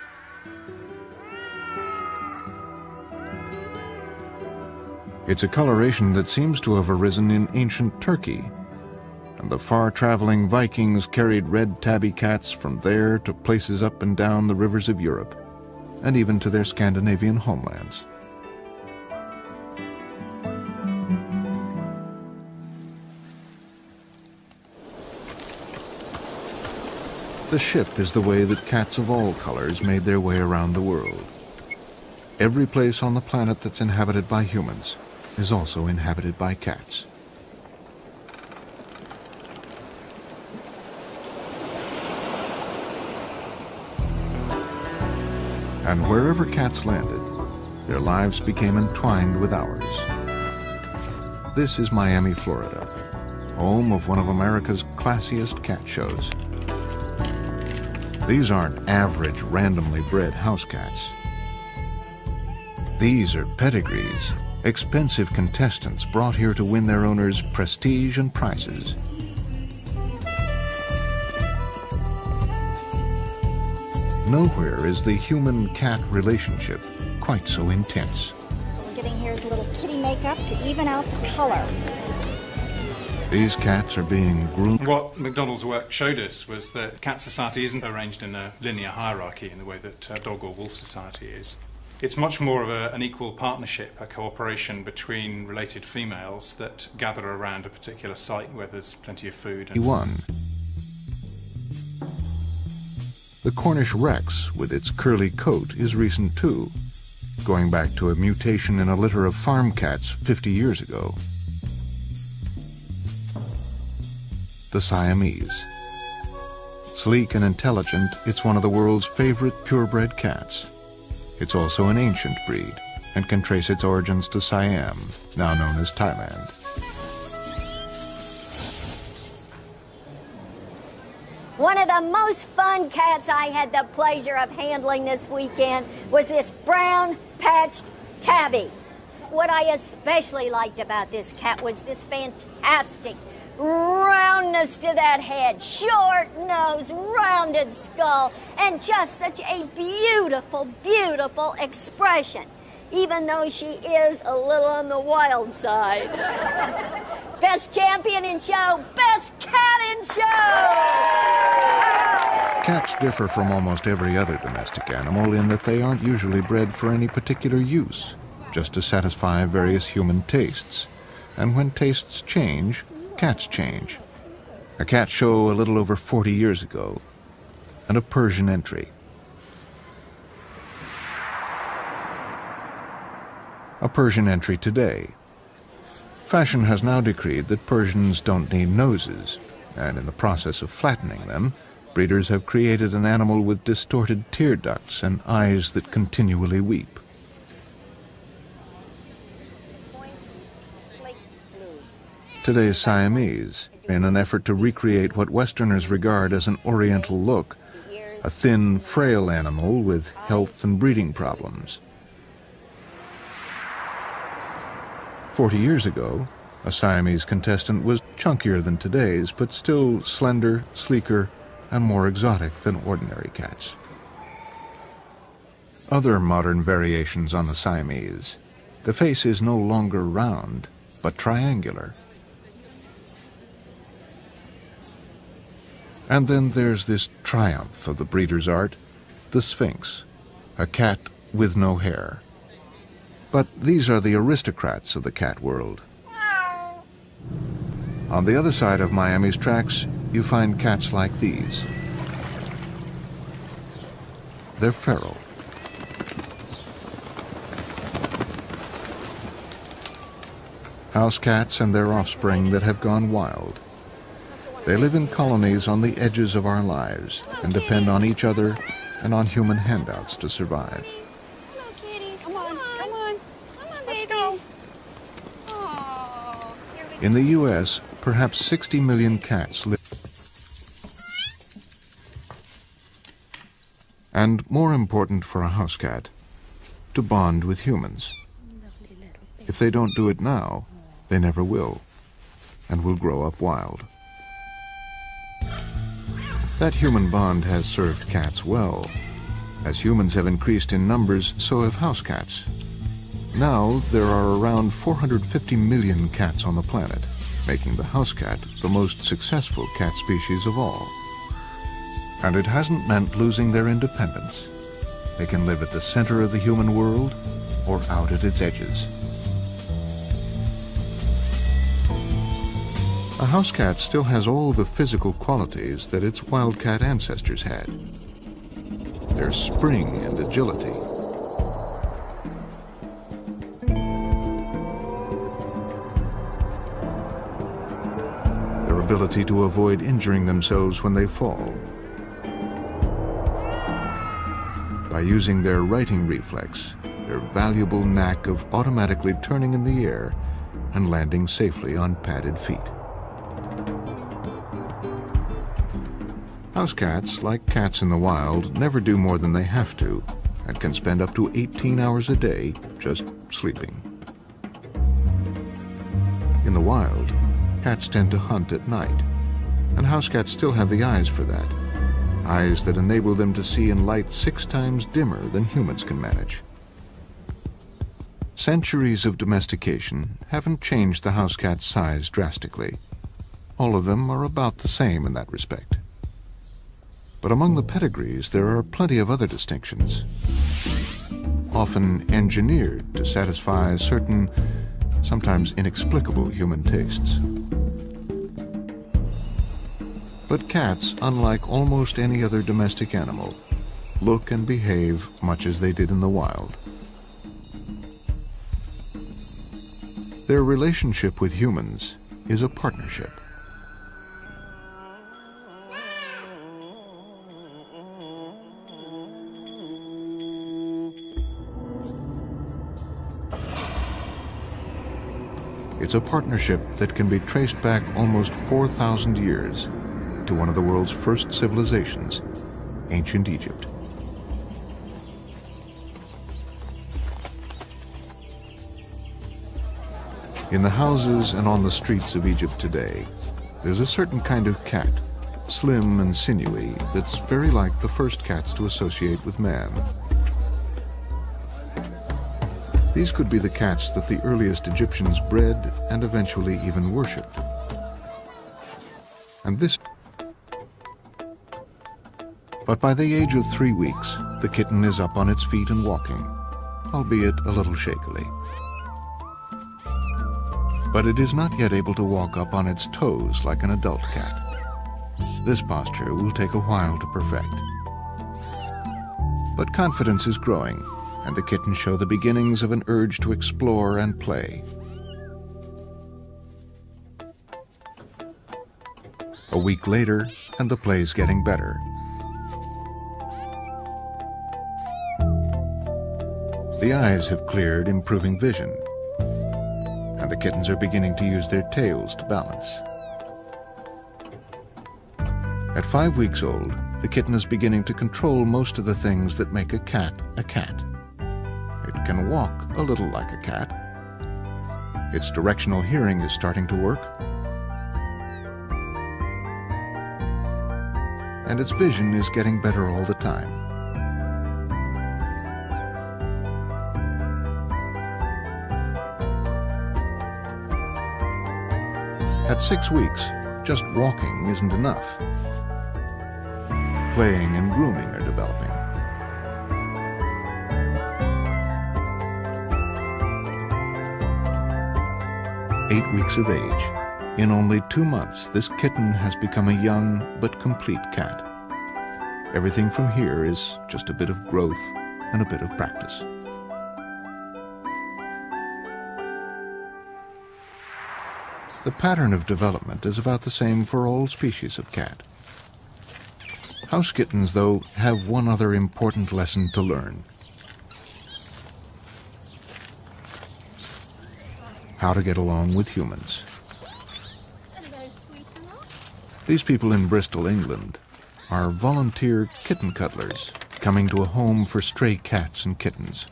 It's a coloration that seems to have arisen in ancient Turkey, and the far-traveling Vikings carried red tabby cats from there to places up and down the rivers of Europe, and even to their Scandinavian homelands. The ship is the way that cats of all colors made their way around the world. Every place on the planet that's inhabited by humans is also inhabited by cats. And wherever cats landed, their lives became entwined with ours. This is Miami, Florida, home of one of America's classiest cat shows. These aren't average, randomly bred house cats. These are pedigrees, expensive contestants brought here to win their owners prestige and prizes. Nowhere is the human-cat relationship quite so intense. What we're getting here is a little kitty makeup to even out the color. These cats are being groomed. What MacDonald's work showed us was that cat society isn't arranged in a linear hierarchy in the way that uh, dog or wolf society is. It's much more of a, an equal partnership, a cooperation between related females that gather around a particular site where there's plenty of food. And One. The Cornish Rex, with its curly coat, is recent too, going back to a mutation in a litter of farm cats 50 years ago. The Siamese. Sleek and intelligent, it's one of the world's favorite purebred cats. It's also an ancient breed and can trace its origins to Siam, now known as Thailand. One of the most fun cats I had the pleasure of handling this weekend was this brown patched tabby. What I especially liked about this cat was this fantastic roundness to that head, short nose, rounded skull, and just such a beautiful, beautiful expression, even though she is a little on the wild side. best champion in show, best cat in show! Cats differ from almost every other domestic animal in that they aren't usually bred for any particular use, just to satisfy various human tastes. And when tastes change, cats change. A cat show a little over 40 years ago, and a Persian entry. A Persian entry today. Fashion has now decreed that Persians don't need noses, and in the process of flattening them, breeders have created an animal with distorted tear ducts and eyes that continually weep. Today's Siamese, in an effort to recreate what Westerners regard as an Oriental look, a thin, frail animal with health and breeding problems. Forty years ago, a Siamese contestant was chunkier than today's, but still slender, sleeker, and more exotic than ordinary cats. Other modern variations on the Siamese. The face is no longer round, but triangular. And then there's this triumph of the breeder's art, the Sphynx, a cat with no hair. But these are the aristocrats of the cat world. On the other side of Miami's tracks, you find cats like these. They're feral. House cats and their offspring that have gone wild. They live in colonies on the edges of our lives and depend on each other and on human handouts to survive. Come on, come on. Let's go. In the U.S., perhaps 60 million cats live. And more important for a house cat, to bond with humans. If they don't do it now, they never will, and will grow up wild. That human bond has served cats well. As humans have increased in numbers, so have house cats. Now, there are around 450 million cats on the planet, making the house cat the most successful cat species of all. And it hasn't meant losing their independence. They can live at the center of the human world or out at its edges. A house cat still has all the physical qualities that its wildcat ancestors had. Their spring and agility. Their ability to avoid injuring themselves when they fall. By using their righting reflex, their valuable knack of automatically turning in the air and landing safely on padded feet. House cats, like cats in the wild, never do more than they have to and can spend up to 18 hours a day just sleeping. In the wild, cats tend to hunt at night, and house cats still have the eyes for that. Eyes that enable them to see in light six times dimmer than humans can manage. Centuries of domestication haven't changed the house cat's size drastically. All of them are about the same in that respect. But among the pedigrees, there are plenty of other distinctions, often engineered to satisfy certain, sometimes inexplicable human tastes. But cats, unlike almost any other domestic animal, look and behave much as they did in the wild. Their relationship with humans is a partnership. It's a partnership that can be traced back almost 4,000 years to one of the world's first civilizations, ancient Egypt. In the houses and on the streets of Egypt today, there's a certain kind of cat, slim and sinewy, that's very like the first cats to associate with man. These could be the cats that the earliest Egyptians bred and eventually even worshipped. And this... But by the age of three weeks, the kitten is up on its feet and walking, albeit a little shakily. But it is not yet able to walk up on its toes like an adult cat. This posture will take a while to perfect. But confidence is growing, and the kittens show the beginnings of an urge to explore and play. A week later, and the play's getting better. The eyes have cleared, improving vision, and the kittens are beginning to use their tails to balance. At five weeks old, the kitten is beginning to control most of the things that make a cat a cat. Can walk a little like a cat. Its directional hearing is starting to work. And its vision is getting better all the time. At six weeks, just walking isn't enough. playing and grooming are developing. Eight weeks of age. In only two months, this kitten has become a young but complete cat. Everything from here is just a bit of growth and a bit of practice. The pattern of development is about the same for all species of cat. House kittens, though, have one other important lesson to learn. How to get along with humans. These people in Bristol, England, are volunteer kitten cuddlers coming to a home for stray cats and kittens.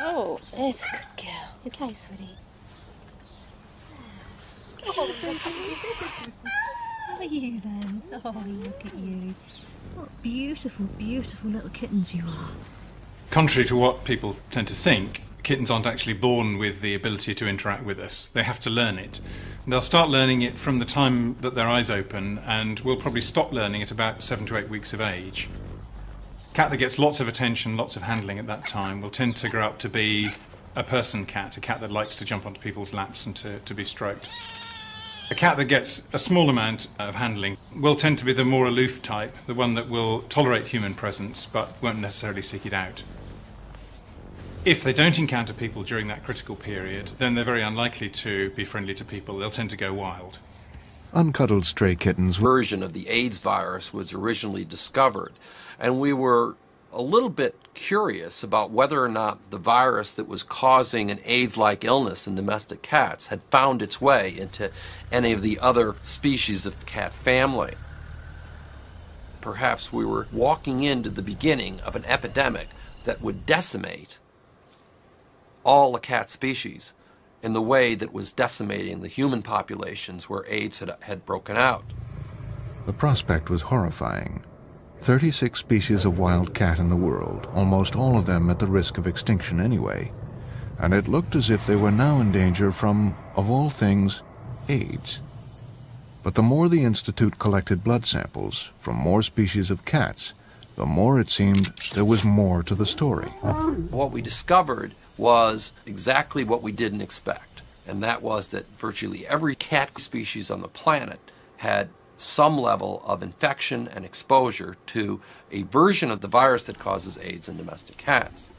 Oh, there's a good girl. Okay, sweetie. Oh, are you then? Oh, look at you. What beautiful, beautiful little kittens you are. Contrary to what people tend to think, kittens aren't actually born with the ability to interact with us. They have to learn it. They'll start learning it from the time that their eyes open and will probably stop learning at about seven to eight weeks of age. Cat that gets lots of attention, lots of handling at that time will tend to grow up to be a person cat, a cat that likes to jump onto people's laps and to, to be stroked. A cat that gets a small amount of handling will tend to be the more aloof type, the one that will tolerate human presence but won't necessarily seek it out. If they don't encounter people during that critical period, then they're very unlikely to be friendly to people. They'll tend to go wild. Uncuddled stray kittens. Version of the AIDS virus was originally discovered, and we were a little bit curious about whether or not the virus that was causing an AIDS like illness in domestic cats had found its way into any of the other species of the cat family. Perhaps we were walking into the beginning of an epidemic that would decimate all the cat species in the way that was decimating the human populations where AIDS had, had broken out. The prospect was horrifying. 36 species of wild cat in the world, almost all of them at the risk of extinction anyway, and it looked as if they were now in danger from, of all things, AIDS. But the more the Institute collected blood samples from more species of cats, the more it seemed there was more to the story. What we discovered was exactly what we didn't expect, and that was that virtually every cat species on the planet had some level of infection and exposure to a version of the virus that causes AIDS in domestic cats.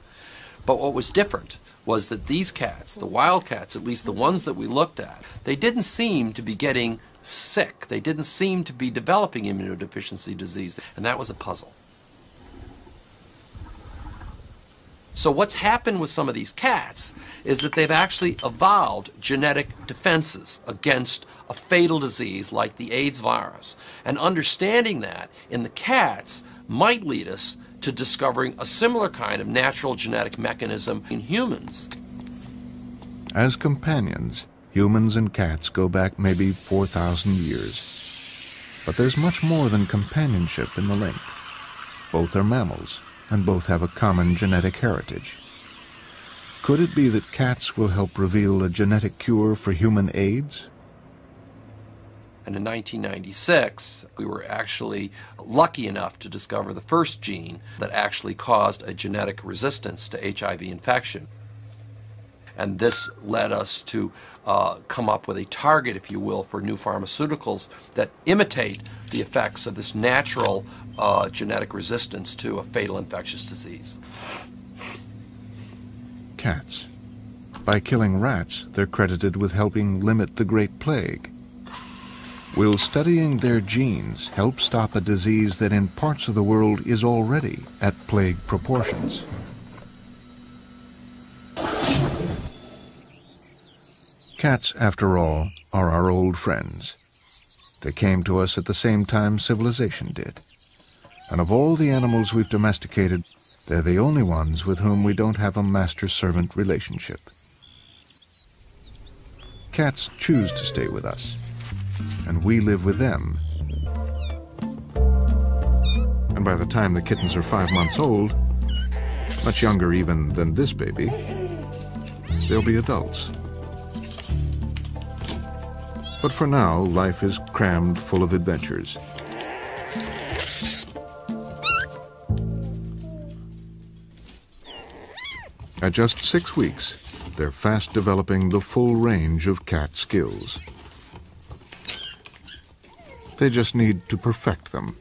But what was different was that these cats, the wild cats, at least the ones that we looked at, they didn't seem to be getting sick. They didn't seem to be developing immunodeficiency disease, and that was a puzzle. So what's happened with some of these cats is that they've actually evolved genetic defenses against a fatal disease like the AIDS virus. And understanding that in the cats might lead us to discovering a similar kind of natural genetic mechanism in humans. As companions, humans and cats go back maybe 4,000 years. But there's much more than companionship in the link. Both are mammals, and both have a common genetic heritage. Could it be that cats will help reveal a genetic cure for human AIDS? And in 1996, we were actually lucky enough to discover the first gene that actually caused a genetic resistance to HIV infection. And this led us to uh, come up with a target, if you will, for new pharmaceuticals that imitate the effects of this natural uh, genetic resistance to a fatal infectious disease. Cats. By killing rats, they're credited with helping limit the Great Plague. Will studying their genes help stop a disease that in parts of the world is already at plague proportions? Cats, after all, are our old friends. They came to us at the same time civilization did. And of all the animals we've domesticated, they're the only ones with whom we don't have a master-servant relationship. Cats choose to stay with us, and we live with them. And by the time the kittens are five months old, much younger even than this baby, they'll be adults. But for now, life is crammed full of adventures. At just six weeks, they're fast developing the full range of cat skills. They just need to perfect them.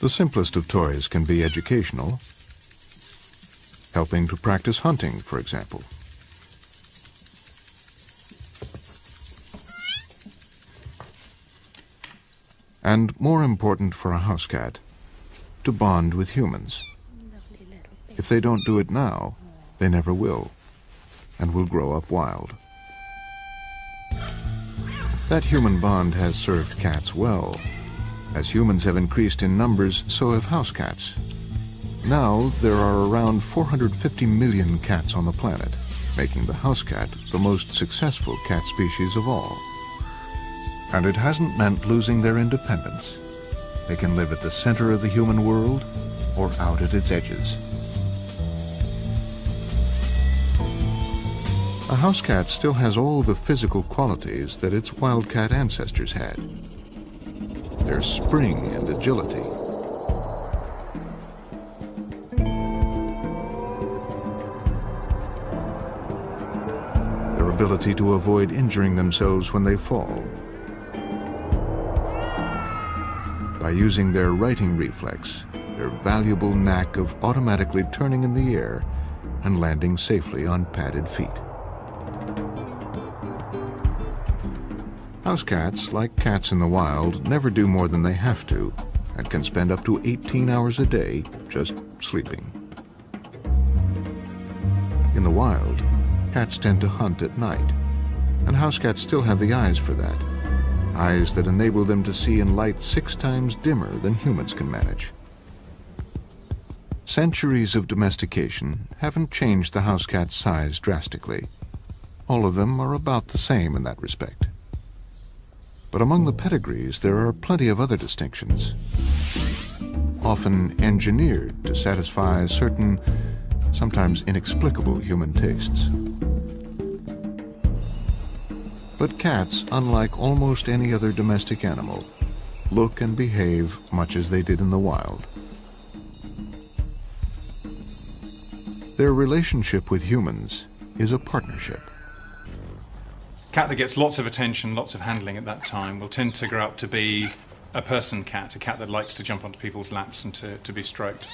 The simplest of toys can be educational, helping to practice hunting, for example. And more important for a house cat, to bond with humans. If they don't do it now, they never will, and will grow up wild. That human bond has served cats well. As humans have increased in numbers, so have house cats. Now, there are around 450 million cats on the planet, making the house cat the most successful cat species of all. And it hasn't meant losing their independence. They can live at the center of the human world or out at its edges. A house cat still has all the physical qualities that its wildcat ancestors had. Their spring and agility. Their ability to avoid injuring themselves when they fall. By using their righting reflex, their valuable knack of automatically turning in the air and landing safely on padded feet. House cats, like cats in the wild, never do more than they have to and can spend up to 18 hours a day just sleeping. In the wild, cats tend to hunt at night, and house cats still have the eyes for that. Eyes that enable them to see in light six times dimmer than humans can manage. Centuries of domestication haven't changed the house cat's size drastically. All of them are about the same in that respect. But among the pedigrees, there are plenty of other distinctions, often engineered to satisfy certain, sometimes inexplicable human tastes. But cats, unlike almost any other domestic animal, look and behave much as they did in the wild. Their relationship with humans is a partnership cat that gets lots of attention, lots of handling at that time will tend to grow up to be a person cat, a cat that likes to jump onto people's laps and to, to be stroked.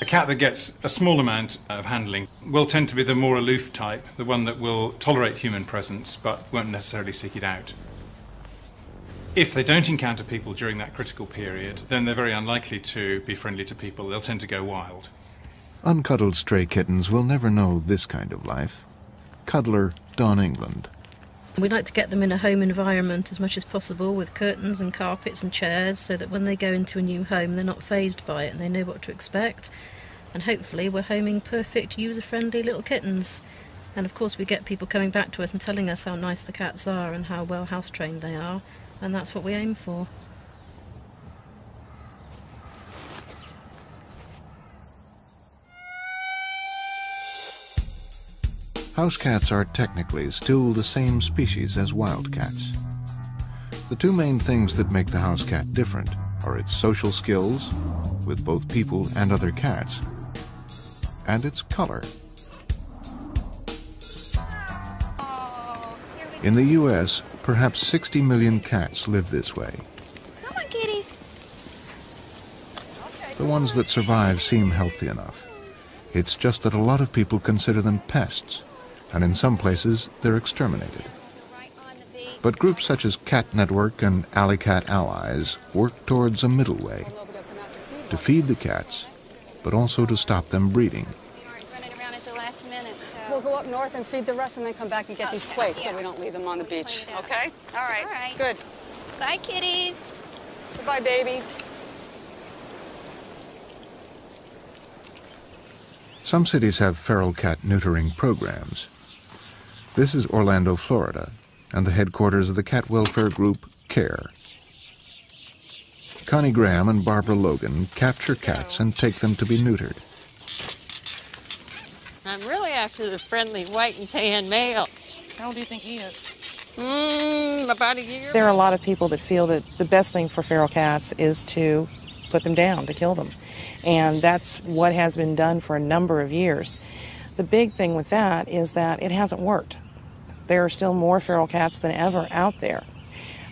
A cat that gets a small amount of handling will tend to be the more aloof type, the one that will tolerate human presence but won't necessarily seek it out. If they don't encounter people during that critical period, then they're very unlikely to be friendly to people. They'll tend to go wild. Uncuddled stray kittens will never know this kind of life. Cuddler Don England. We like to get them in a home environment as much as possible with curtains and carpets and chairs so that when they go into a new home they're not phased by it and they know what to expect. And hopefully we're homing perfect user friendly little kittens. And of course we get people coming back to us and telling us how nice the cats are and how well house trained they are and that's what we aim for. House cats are technically still the same species as wild cats. The two main things that make the house cat different are its social skills, with both people and other cats, and its color. In the U.S., perhaps 60 million cats live this way. Come on. The ones that survive seem healthy enough. It's just that a lot of people consider them pests and in some places they're exterminated. But groups such as Cat Network and Alley Cat Allies work towards a middle way to feed the cats, but also to stop them breeding. We'll go up north and feed the rest and then come back and get these quakes so we don't leave them on the beach. Okay? All right. All right. Good. Bye, kitties. Goodbye, babies. Some cities have feral cat neutering programs. This is Orlando, Florida, and the headquarters of the cat welfare group CARE. Connie Graham and Barbara Logan capture cats and take them to be neutered. I'm really after the friendly white and tan male. How old do you think he is? Mmm, about a year. There are a lot of people that feel that the best thing for feral cats is to put them down, to kill them. And that's what has been done for a number of years. The big thing with that is that it hasn't worked. There are still more feral cats than ever out there.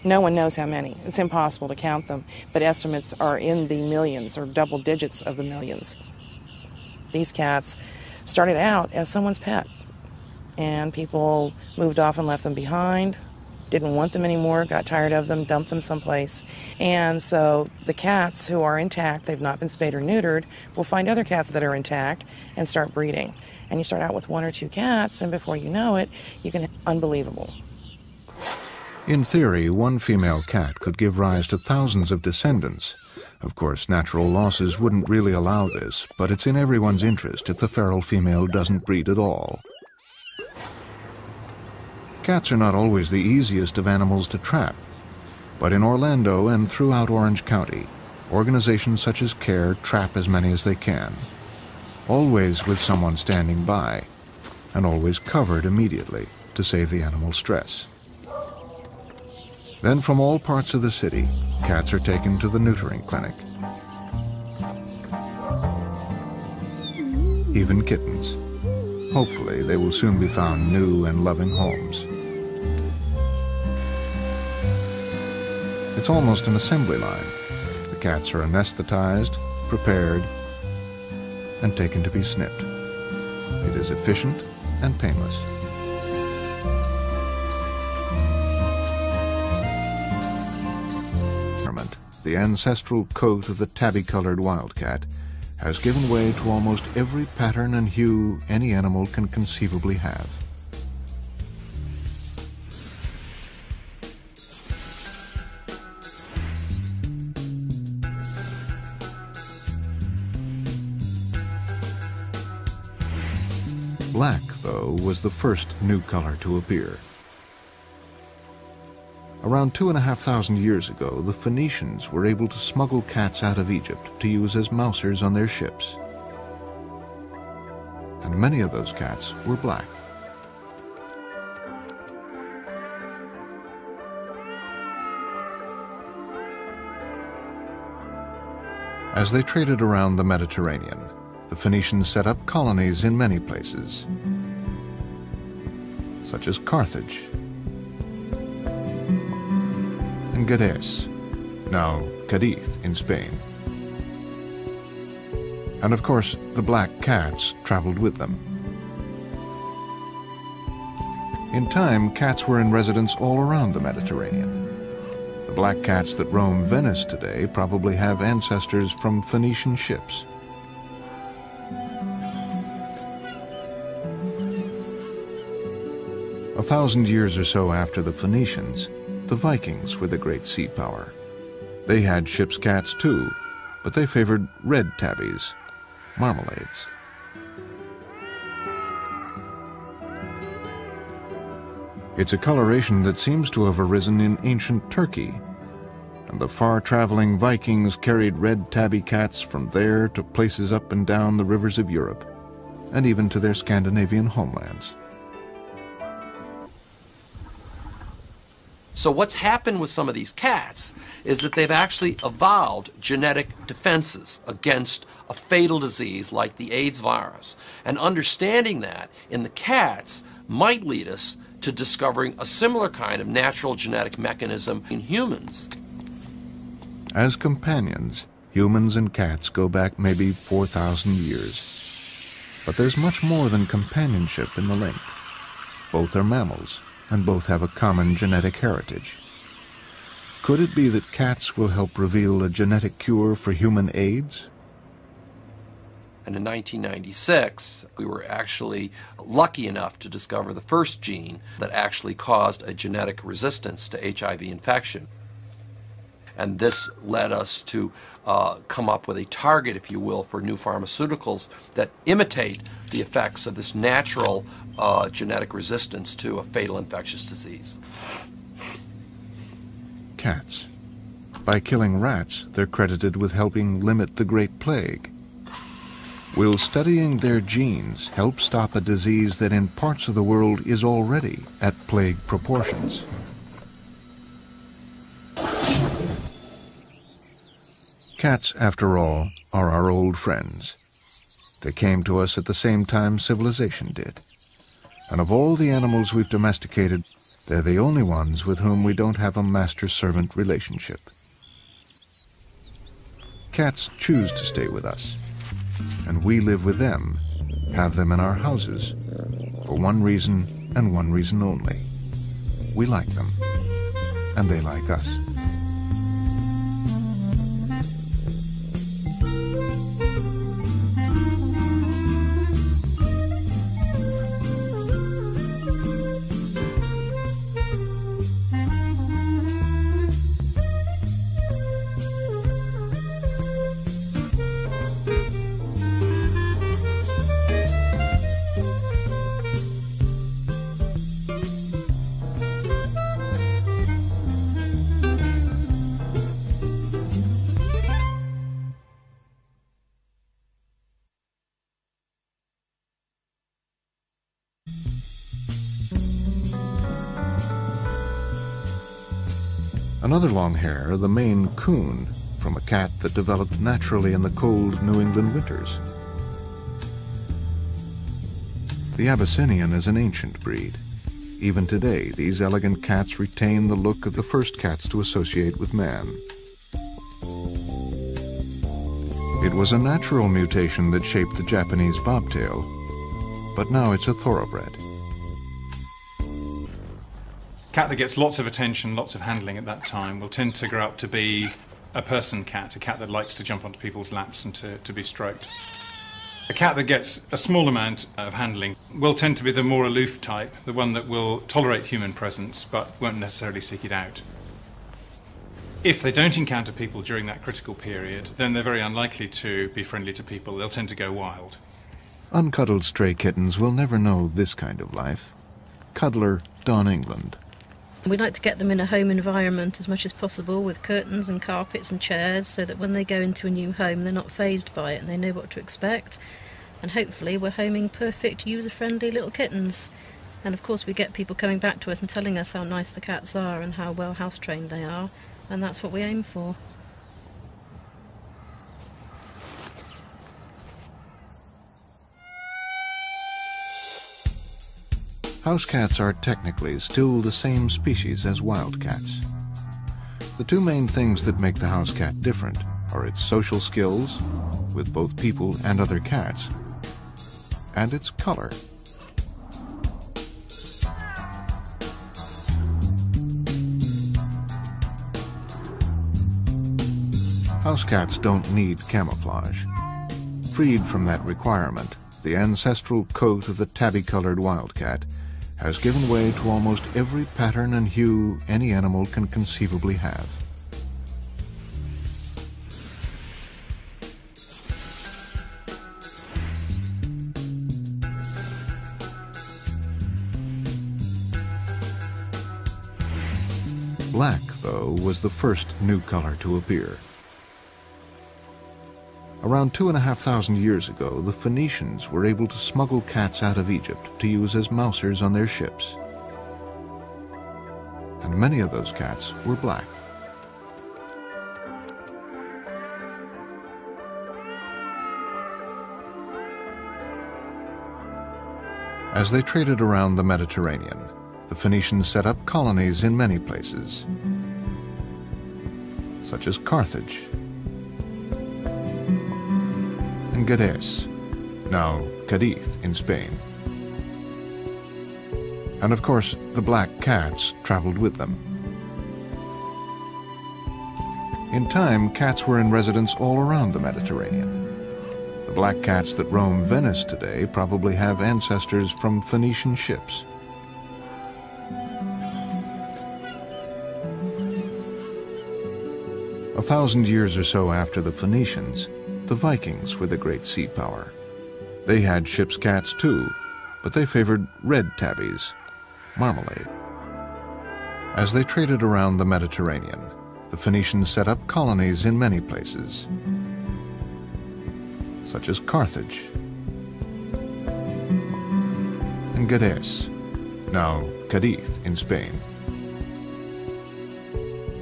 No one knows how many. It's impossible to count them, but estimates are in the millions or double digits of the millions. These cats started out as someone's pet, and people moved off and left them behind, didn't want them anymore, got tired of them, dumped them someplace. And so the cats who are intact, they've not been spayed or neutered, will find other cats that are intact and start breeding. And you start out with one or two cats, and before you know it, you can unbelievable. In theory, one female cat could give rise to thousands of descendants. Of course, natural losses wouldn't really allow this, but it's in everyone's interest if the feral female doesn't breed at all. Cats are not always the easiest of animals to trap, but in Orlando and throughout Orange County, organizations such as CARE trap as many as they can, always with someone standing by, and always covered immediately to save the animal stress. Then from all parts of the city, cats are taken to the neutering clinic. Even kittens. Hopefully, they will soon be found new and loving homes. It's almost an assembly line. The cats are anesthetized, prepared, and taken to be snipped. It is efficient and painless. The ancestral coat of the tabby-colored wildcat has given way to almost every pattern and hue any animal can conceivably have. Black, though, was the first new color to appear. Around two and a half thousand years ago, the Phoenicians were able to smuggle cats out of Egypt to use as mousers on their ships. And many of those cats were black. As they traded around the Mediterranean, the Phoenicians set up colonies in many places, such as Carthage and Gades, now Cadiz in Spain. And of course, the black cats traveled with them. In time, cats were in residence all around the Mediterranean. The black cats that roam Venice today probably have ancestors from Phoenician ships. Thousand years or so after the Phoenicians, the Vikings were the great sea power. They had ship's cats too, but they favored red tabbies, marmalades. It's a coloration that seems to have arisen in ancient Turkey, and the far-traveling Vikings carried red tabby cats from there to places up and down the rivers of Europe, and even to their Scandinavian homelands. So what's happened with some of these cats is that they've actually evolved genetic defenses against a fatal disease like the AIDS virus. And understanding that in the cats might lead us to discovering a similar kind of natural genetic mechanism in humans. As companions, humans and cats go back maybe 4,000 years. But there's much more than companionship in the link. Both are mammals, and both have a common genetic heritage. Could it be that cats will help reveal a genetic cure for human AIDS? And in 1996, we were actually lucky enough to discover the first gene that actually caused a genetic resistance to HIV infection. And this led us to uh, come up with a target, if you will, for new pharmaceuticals that imitate the effects of this natural uh, genetic resistance to a fatal infectious disease. Cats. By killing rats, they're credited with helping limit the Great Plague. Will studying their genes help stop a disease that in parts of the world is already at plague proportions? Cats, after all, are our old friends. They came to us at the same time civilization did. And of all the animals we've domesticated, they're the only ones with whom we don't have a master-servant relationship. Cats choose to stay with us, and we live with them, have them in our houses, for one reason and one reason only. We like them, and they like us. Another long hair, the Maine Coon, from a cat that developed naturally in the cold New England winters. The Abyssinian is an ancient breed. Even today, these elegant cats retain the look of the first cats to associate with man. It was a natural mutation that shaped the Japanese bobtail, but now it's a thoroughbred. Cat that gets lots of attention, lots of handling at that time, will tend to grow up to be a person cat, a cat that likes to jump onto people's laps and to, to be stroked. A cat that gets a small amount of handling will tend to be the more aloof type, the one that will tolerate human presence but won't necessarily seek it out. If they don't encounter people during that critical period, then they're very unlikely to be friendly to people. They'll tend to go wild. Uncuddled stray kittens will never know this kind of life. Cuddler Don England. We like to get them in a home environment as much as possible with curtains and carpets and chairs so that when they go into a new home they're not phased by it and they know what to expect. And hopefully we're homing perfect user friendly little kittens. And of course we get people coming back to us and telling us how nice the cats are and how well house trained they are and that's what we aim for. House cats are technically still the same species as wild cats. The two main things that make the house cat different are its social skills, with both people and other cats, and its color. House cats don't need camouflage. Freed from that requirement, the ancestral coat of the tabby-colored wildcat has given way to almost every pattern and hue any animal can conceivably have. Black, though, was the first new color to appear. Around two and a half thousand years ago, the Phoenicians were able to smuggle cats out of Egypt to use as mousers on their ships. And many of those cats were black. As they traded around the Mediterranean, the Phoenicians set up colonies in many places, such as Carthage and now Cadiz in Spain. And of course, the black cats traveled with them. In time, cats were in residence all around the Mediterranean. The black cats that roam Venice today probably have ancestors from Phoenician ships. A thousand years or so after the Phoenicians, the Vikings were the great sea power. They had ship's cats too, but they favored red tabbies, marmalade. As they traded around the Mediterranean, the Phoenicians set up colonies in many places, such as Carthage and Gades, now Cadiz in Spain.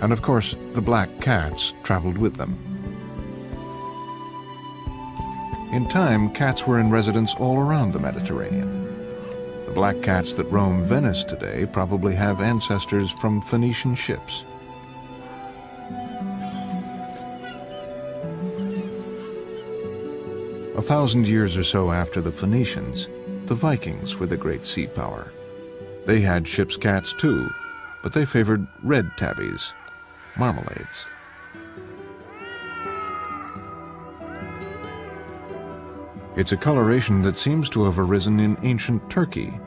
And of course, the black cats traveled with them. In time, cats were in residence all around the Mediterranean. The black cats that roam Venice today probably have ancestors from Phoenician ships. A thousand years or so after the Phoenicians, the Vikings were the great sea power. They had ship's cats too, but they favored red tabbies, marmalades. It's a coloration that seems to have arisen in ancient Turkey,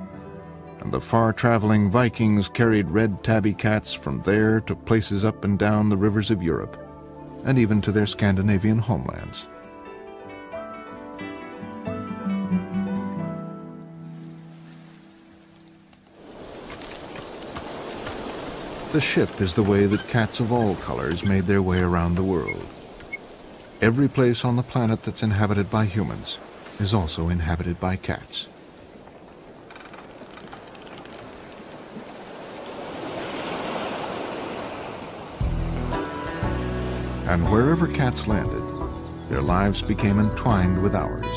and the far-traveling Vikings carried red tabby cats from there to places up and down the rivers of Europe, and even to their Scandinavian homelands. The ship is the way that cats of all colors made their way around the world. Every place on the planet that's inhabited by humans is also inhabited by cats. And wherever cats landed, their lives became entwined with ours.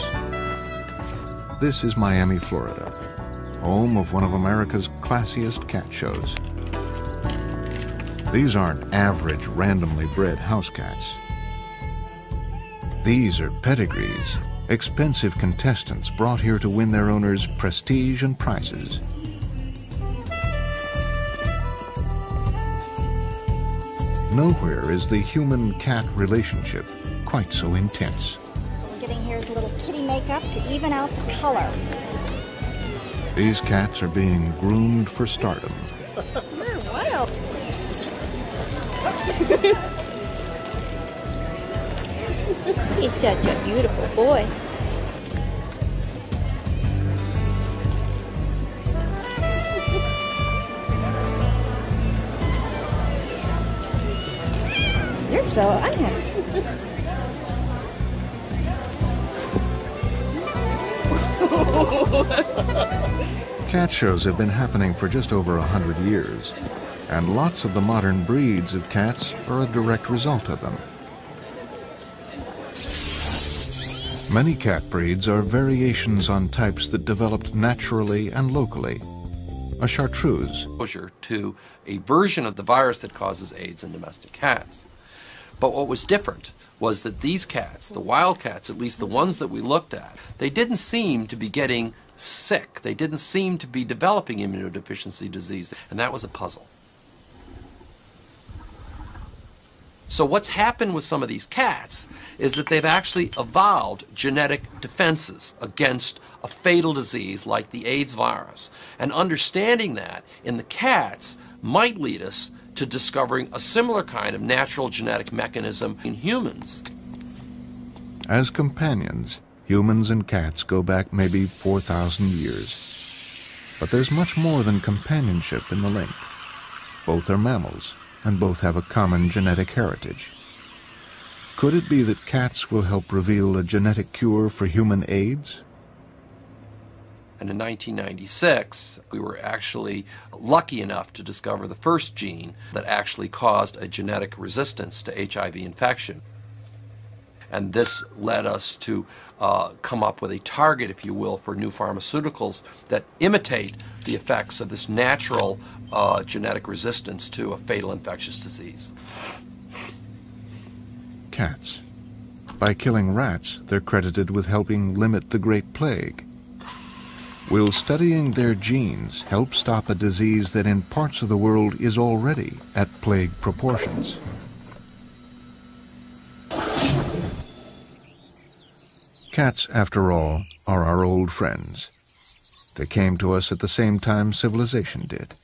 This is Miami, Florida, home of one of America's classiest cat shows. These aren't average randomly bred house cats. These are pedigrees, expensive contestants brought here to win their owners prestige and prizes. Nowhere is the human-cat relationship quite so intense. What we're getting here is a little kitty makeup to even out the color. These cats are being groomed for stardom. You're wild. He's such a beautiful boy. You're so unhappy. Cat shows have been happening for just over a hundred years, and lots of the modern breeds of cats are a direct result of them. Many cat breeds are variations on types that developed naturally and locally. A Chartreux, exposure to a version of the virus that causes AIDS in domestic cats. But what was different was that these cats, the wild cats, at least the ones that we looked at, they didn't seem to be getting sick. They didn't seem to be developing immunodeficiency disease, and that was a puzzle. So what's happened with some of these cats is that they've actually evolved genetic defenses against a fatal disease like the AIDS virus. And understanding that in the cats might lead us to discovering a similar kind of natural genetic mechanism in humans. as companions, humans and cats go back maybe 4,000 years. But there's much more than companionship in the link. Both are mammals, and both have a common genetic heritage. Could it be that cats will help reveal a genetic cure for human AIDS? And in 1996, we were actually lucky enough to discover the first gene that actually caused a genetic resistance to HIV infection. And this led us to uh, come up with a target, if you will, for new pharmaceuticals that imitate the effects of this natural uh, genetic resistance to a fatal infectious disease. Cats. By killing rats, they're credited with helping limit the Great Plague. Will studying their genes help stop a disease that in parts of the world is already at plague proportions? Cats, after all, are our old friends. They came to us at the same time civilization did.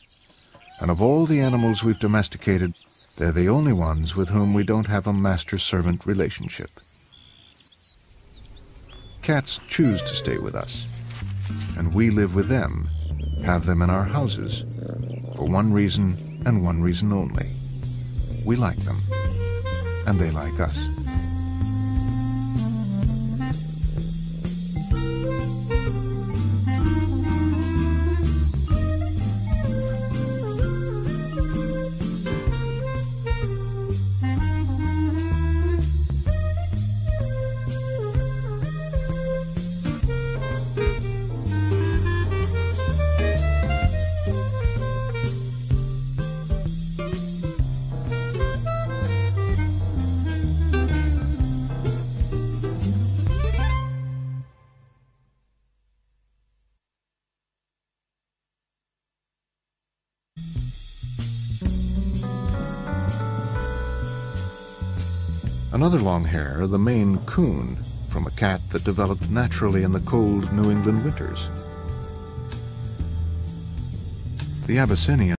And of all the animals we've domesticated, they're the only ones with whom we don't have a master-servant relationship. Cats choose to stay with us, and we live with them, have them in our houses, for one reason and one reason only. We like them, and they like us. Another long hair, the Maine Coon, from a cat that developed naturally in the cold New England winters. The Abyssinian